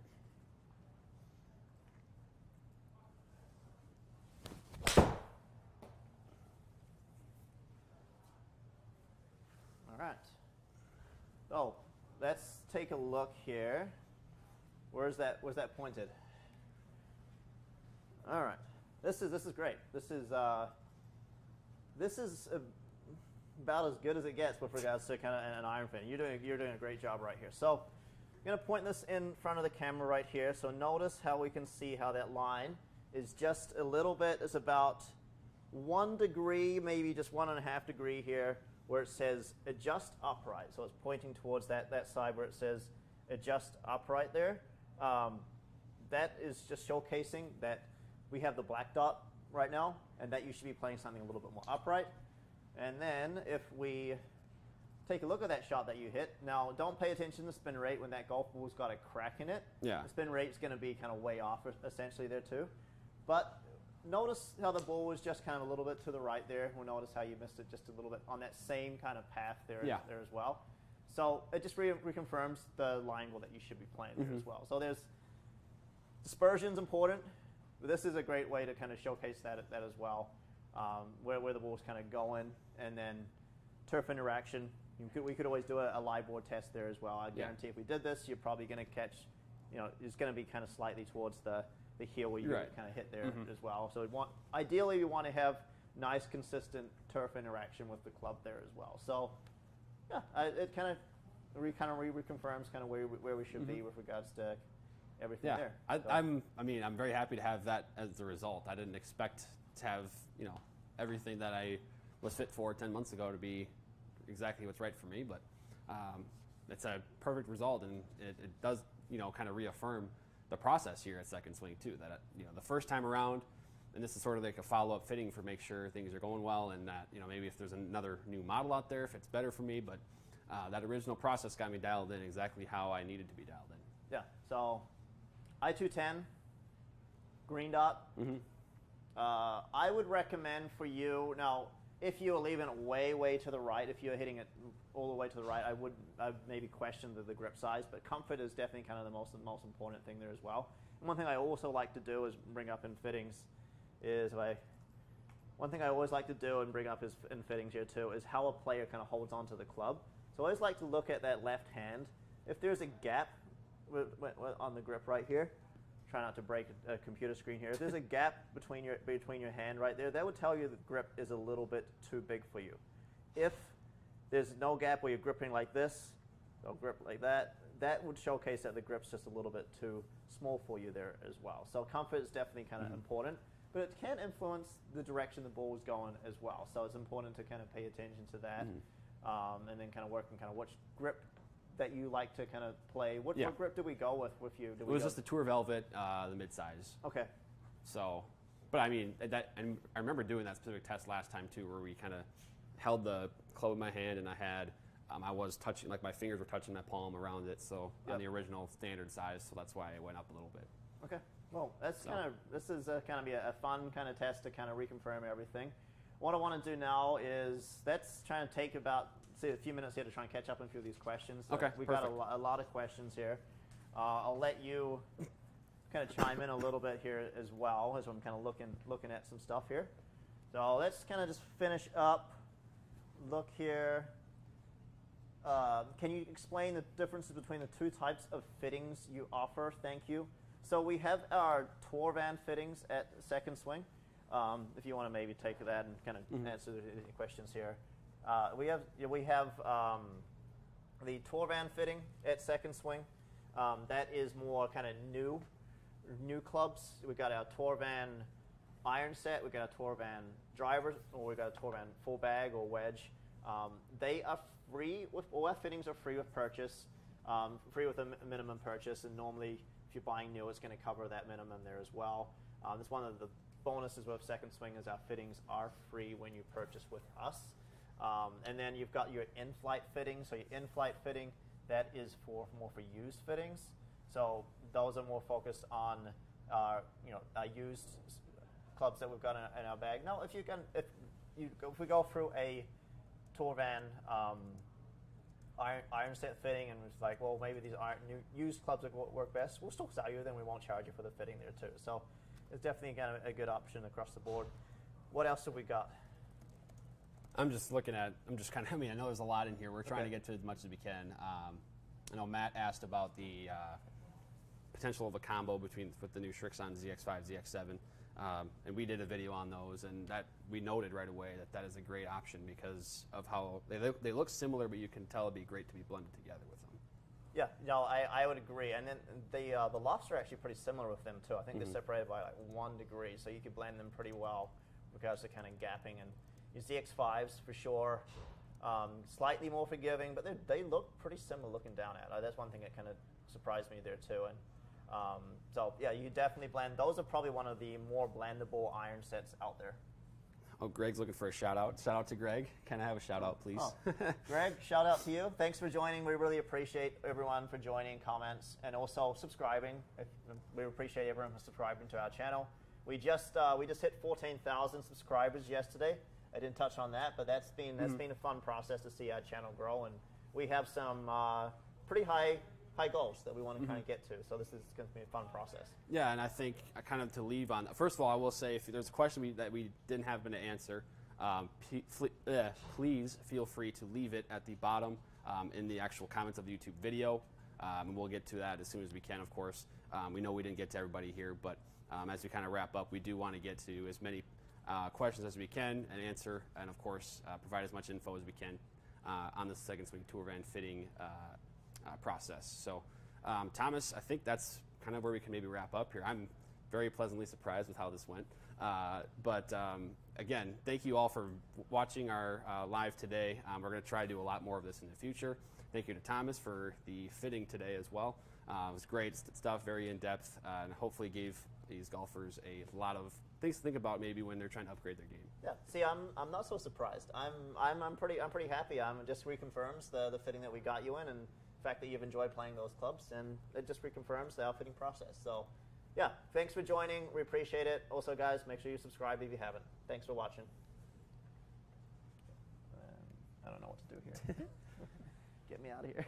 S3: All right. Oh, let's take a look here. Where's that? Where's that pointed? All right. This is this is great. This is uh, this is uh about as good as it gets with regards to kind of an iron fin. You're doing you're doing a great job right here. So I'm going to point this in front of the camera right here. So notice how we can see how that line is just a little bit. It's about one degree, maybe just one and a half degree here, where it says adjust upright. So it's pointing towards that, that side where it says adjust upright there. Um, that is just showcasing that we have the black dot right now, and that you should be playing something a little bit more upright. And then if we take a look at that shot that you hit, now don't pay attention to the spin rate when that golf ball's got a crack in it.
S1: Yeah.
S3: The spin rate's going to be kind of way off essentially there too. But notice how the ball was just kind of a little bit to the right there. We'll notice how you missed it just a little bit on that same kind of path there,
S1: Yeah.
S3: there as well. So it just re- reconfirms the lie angle that you should be playing there as
S1: Mm-hmm.
S3: well. So there's dispersion's important, but this is a great way to kind of showcase that that as well, um, where where the ball's kind of going, and then turf interaction. You could, we could always do a, a lie board test there as well. I
S1: Yeah.
S3: guarantee if we did this, you're probably going to catch, you know, it's going to be kind of slightly towards the the heel where you
S1: Right.
S3: kind of hit there
S1: Mhm.
S3: as well. So we want ideally we want to have nice consistent turf interaction with the club there as well. So yeah, I, it kind of re kind of re- reconfirms kind of where we, where we should be with regards to everything
S1: Mm-hmm. Yeah,
S3: there.
S1: I,
S3: So-
S1: I'm. I mean, I'm very happy to have that as the result. I didn't expect to have you know everything that I was fit for ten months ago to be exactly what's right for me, but um, it's a perfect result, and it, it does you know kind of reaffirm the process here at Second Swing too. That you know the first time around, and this is sort of like a follow up fitting for make sure things are going well, and that you know maybe if there's another new model out there, if it's better for me, but. Uh, that original process got me dialed in exactly how I needed to be dialed in.
S3: Yeah. So, I two ten, green dot.
S1: Mhm.
S3: Uh, I would recommend for you now if you are leaving it way way to the right. If you're hitting it all the way to the right, I would I would maybe question the, the grip size, but comfort is definitely kind of the most the most important thing there as well. And one thing I also like to do is bring up in fittings is I one thing I always like to do and bring up is in fittings here too is how a player kind of holds onto the club. So I always like to look at that left hand. If there's a gap on the grip right here, try not to break a, a computer screen here. If there's a gap between your between your hand right there, that would tell you the grip is a little bit too big for you. If there's no gap where you're gripping like this, or grip like that, that would showcase that the grip's just a little bit too small for you there as well. So comfort is definitely kind of important, but it can influence the direction the ball is going as well. So it's important to kind of pay attention to that, um, and then kind of working kind of which grip that you like to kind of play. What,
S1: Yeah.
S3: what grip do we go with with you?
S1: It was just the Tour Velvet, uh, the midsize.
S3: okay.
S1: So, but I mean, that and I remember doing that specific test last time too, where we kind of held the club in my hand and I had, um, I was touching, like my fingers were touching my palm around it. So
S3: Yep.
S1: on the original standard size, so that's why it went up a little bit.
S3: Okay. Well, that's
S1: So-
S3: kind of this is uh kind of be a, a fun kind of test to kind of reconfirm everything. What I want to do now is let's try and take about say a few minutes here to try and catch up on a few of these questions.
S1: Okay,
S3: we've got a, lo- a lot of questions here. Uh, I'll let you kind of chime in a little bit here as well as I'm kind of looking looking at some stuff here. So let's kind of just finish up. Look here. Uh, can you explain the differences between the two types of fittings you offer? Thank you. So we have our tour van fittings at Second Swing. Um, if you want to maybe take that and kind of answer the the questions here, uh, we have we have um, the tour van fitting at Second Swing. Um, that is more kind of new, new clubs. We've got our tour van iron set. We've got our tour van driver, or we've got a tour van full bag or wedge. Um, they are free with all our fittings are free with purchase, um, free with a minimum purchase, and normally if you're buying new, it's going to cover that minimum there as well. Um, that's one of the bonuses with Second Swing is our fittings are free when you purchase with us. Um, and then you've got your in-flight fitting. So your in-flight fitting that is for more for used fittings. So those are more focused on uh, you know used clubs that we've got in, in our bag. Now, if you can, if you go, if we go through a tour van um, iron, iron set fitting and it's like, well, maybe these iron, new, used clubs would wo- work best, we'll still sell you. Then we won't charge you for the fitting there too. So it's definitely kind of a good option across the board. What else have we got?
S1: I'm just looking at. I'm just kind of. (laughs) I mean, I know there's a lot in here. We're trying
S3: Okay.
S1: to get to as much as we can. Um, I know Matt asked about the uh, potential of a combo between with the new Srixon ZX5, ZX7, um, and we did a video on those, and that we noted right away that that is a great option because of how they look, they look similar, but you can tell it'd be great to be blended together with them.
S3: Yeah, no, I, I would agree. And then the uh, the lofts are actually pretty similar with them too. I think they're separated by like one degree, so you could blend them pretty well because they're kind of gapping. And your ZX5s for sure, um, slightly more forgiving, but they they look pretty similar looking down at. Uh, that's one thing that kind of surprised me there too. And um, so yeah, you definitely blend. Those are probably one of the more blendable iron sets out there.
S1: Oh, Greg's looking for a shout out. Shout out to Greg. Can I have a shout out, please?
S3: Oh. (laughs) Greg, shout out to you. Thanks for joining. We really appreciate everyone for joining, comments, and also subscribing. We appreciate everyone for subscribing to our channel. We just uh, we just hit 14,000 subscribers yesterday. I didn't touch on that, but that's been that's been a fun process to see our channel grow, and we have some uh, pretty high high goals that we want to
S1: Mm-hmm.
S3: kind of get to. So this is going to be a fun process.
S1: Yeah, and I think uh, kind of to leave on. First of all, I will say if there's a question we, that we didn't have been to answer, um, p- fle- uh, please feel free to leave it at the bottom um, in the actual comments of the YouTube video, um, and we'll get to that as soon as we can. Of course, um, we know we didn't get to everybody here, but um, as we kind of wrap up, we do want to get to as many uh, questions as we can and answer, and of course, uh, provide as much info as we can uh, on the second swing tour van fitting uh, uh, process. So, um, Thomas, I think that's kind of where we can maybe wrap up here. I'm very pleasantly surprised with how this went. Uh, but um, again, thank you all for watching our uh, live today. Um, we're going to try to do a lot more of this in the future. Thank you to Thomas for the fitting today as well. Uh, it was great stuff, very in depth, uh, and hopefully gave these golfers a lot of things to think about maybe when they're trying to upgrade their game.
S3: Yeah. See, I'm, I'm not so surprised. I'm, I'm, I'm pretty I'm pretty happy. I'm just reconfirms the the fitting that we got you in, and fact that you've enjoyed playing those clubs, and it just reconfirms the outfitting process. So, yeah. Thanks for joining. We appreciate it. Also, guys, make sure you subscribe if you haven't. Thanks for watching. Um, I don't know what to do here. (laughs) (laughs) Get me out of here.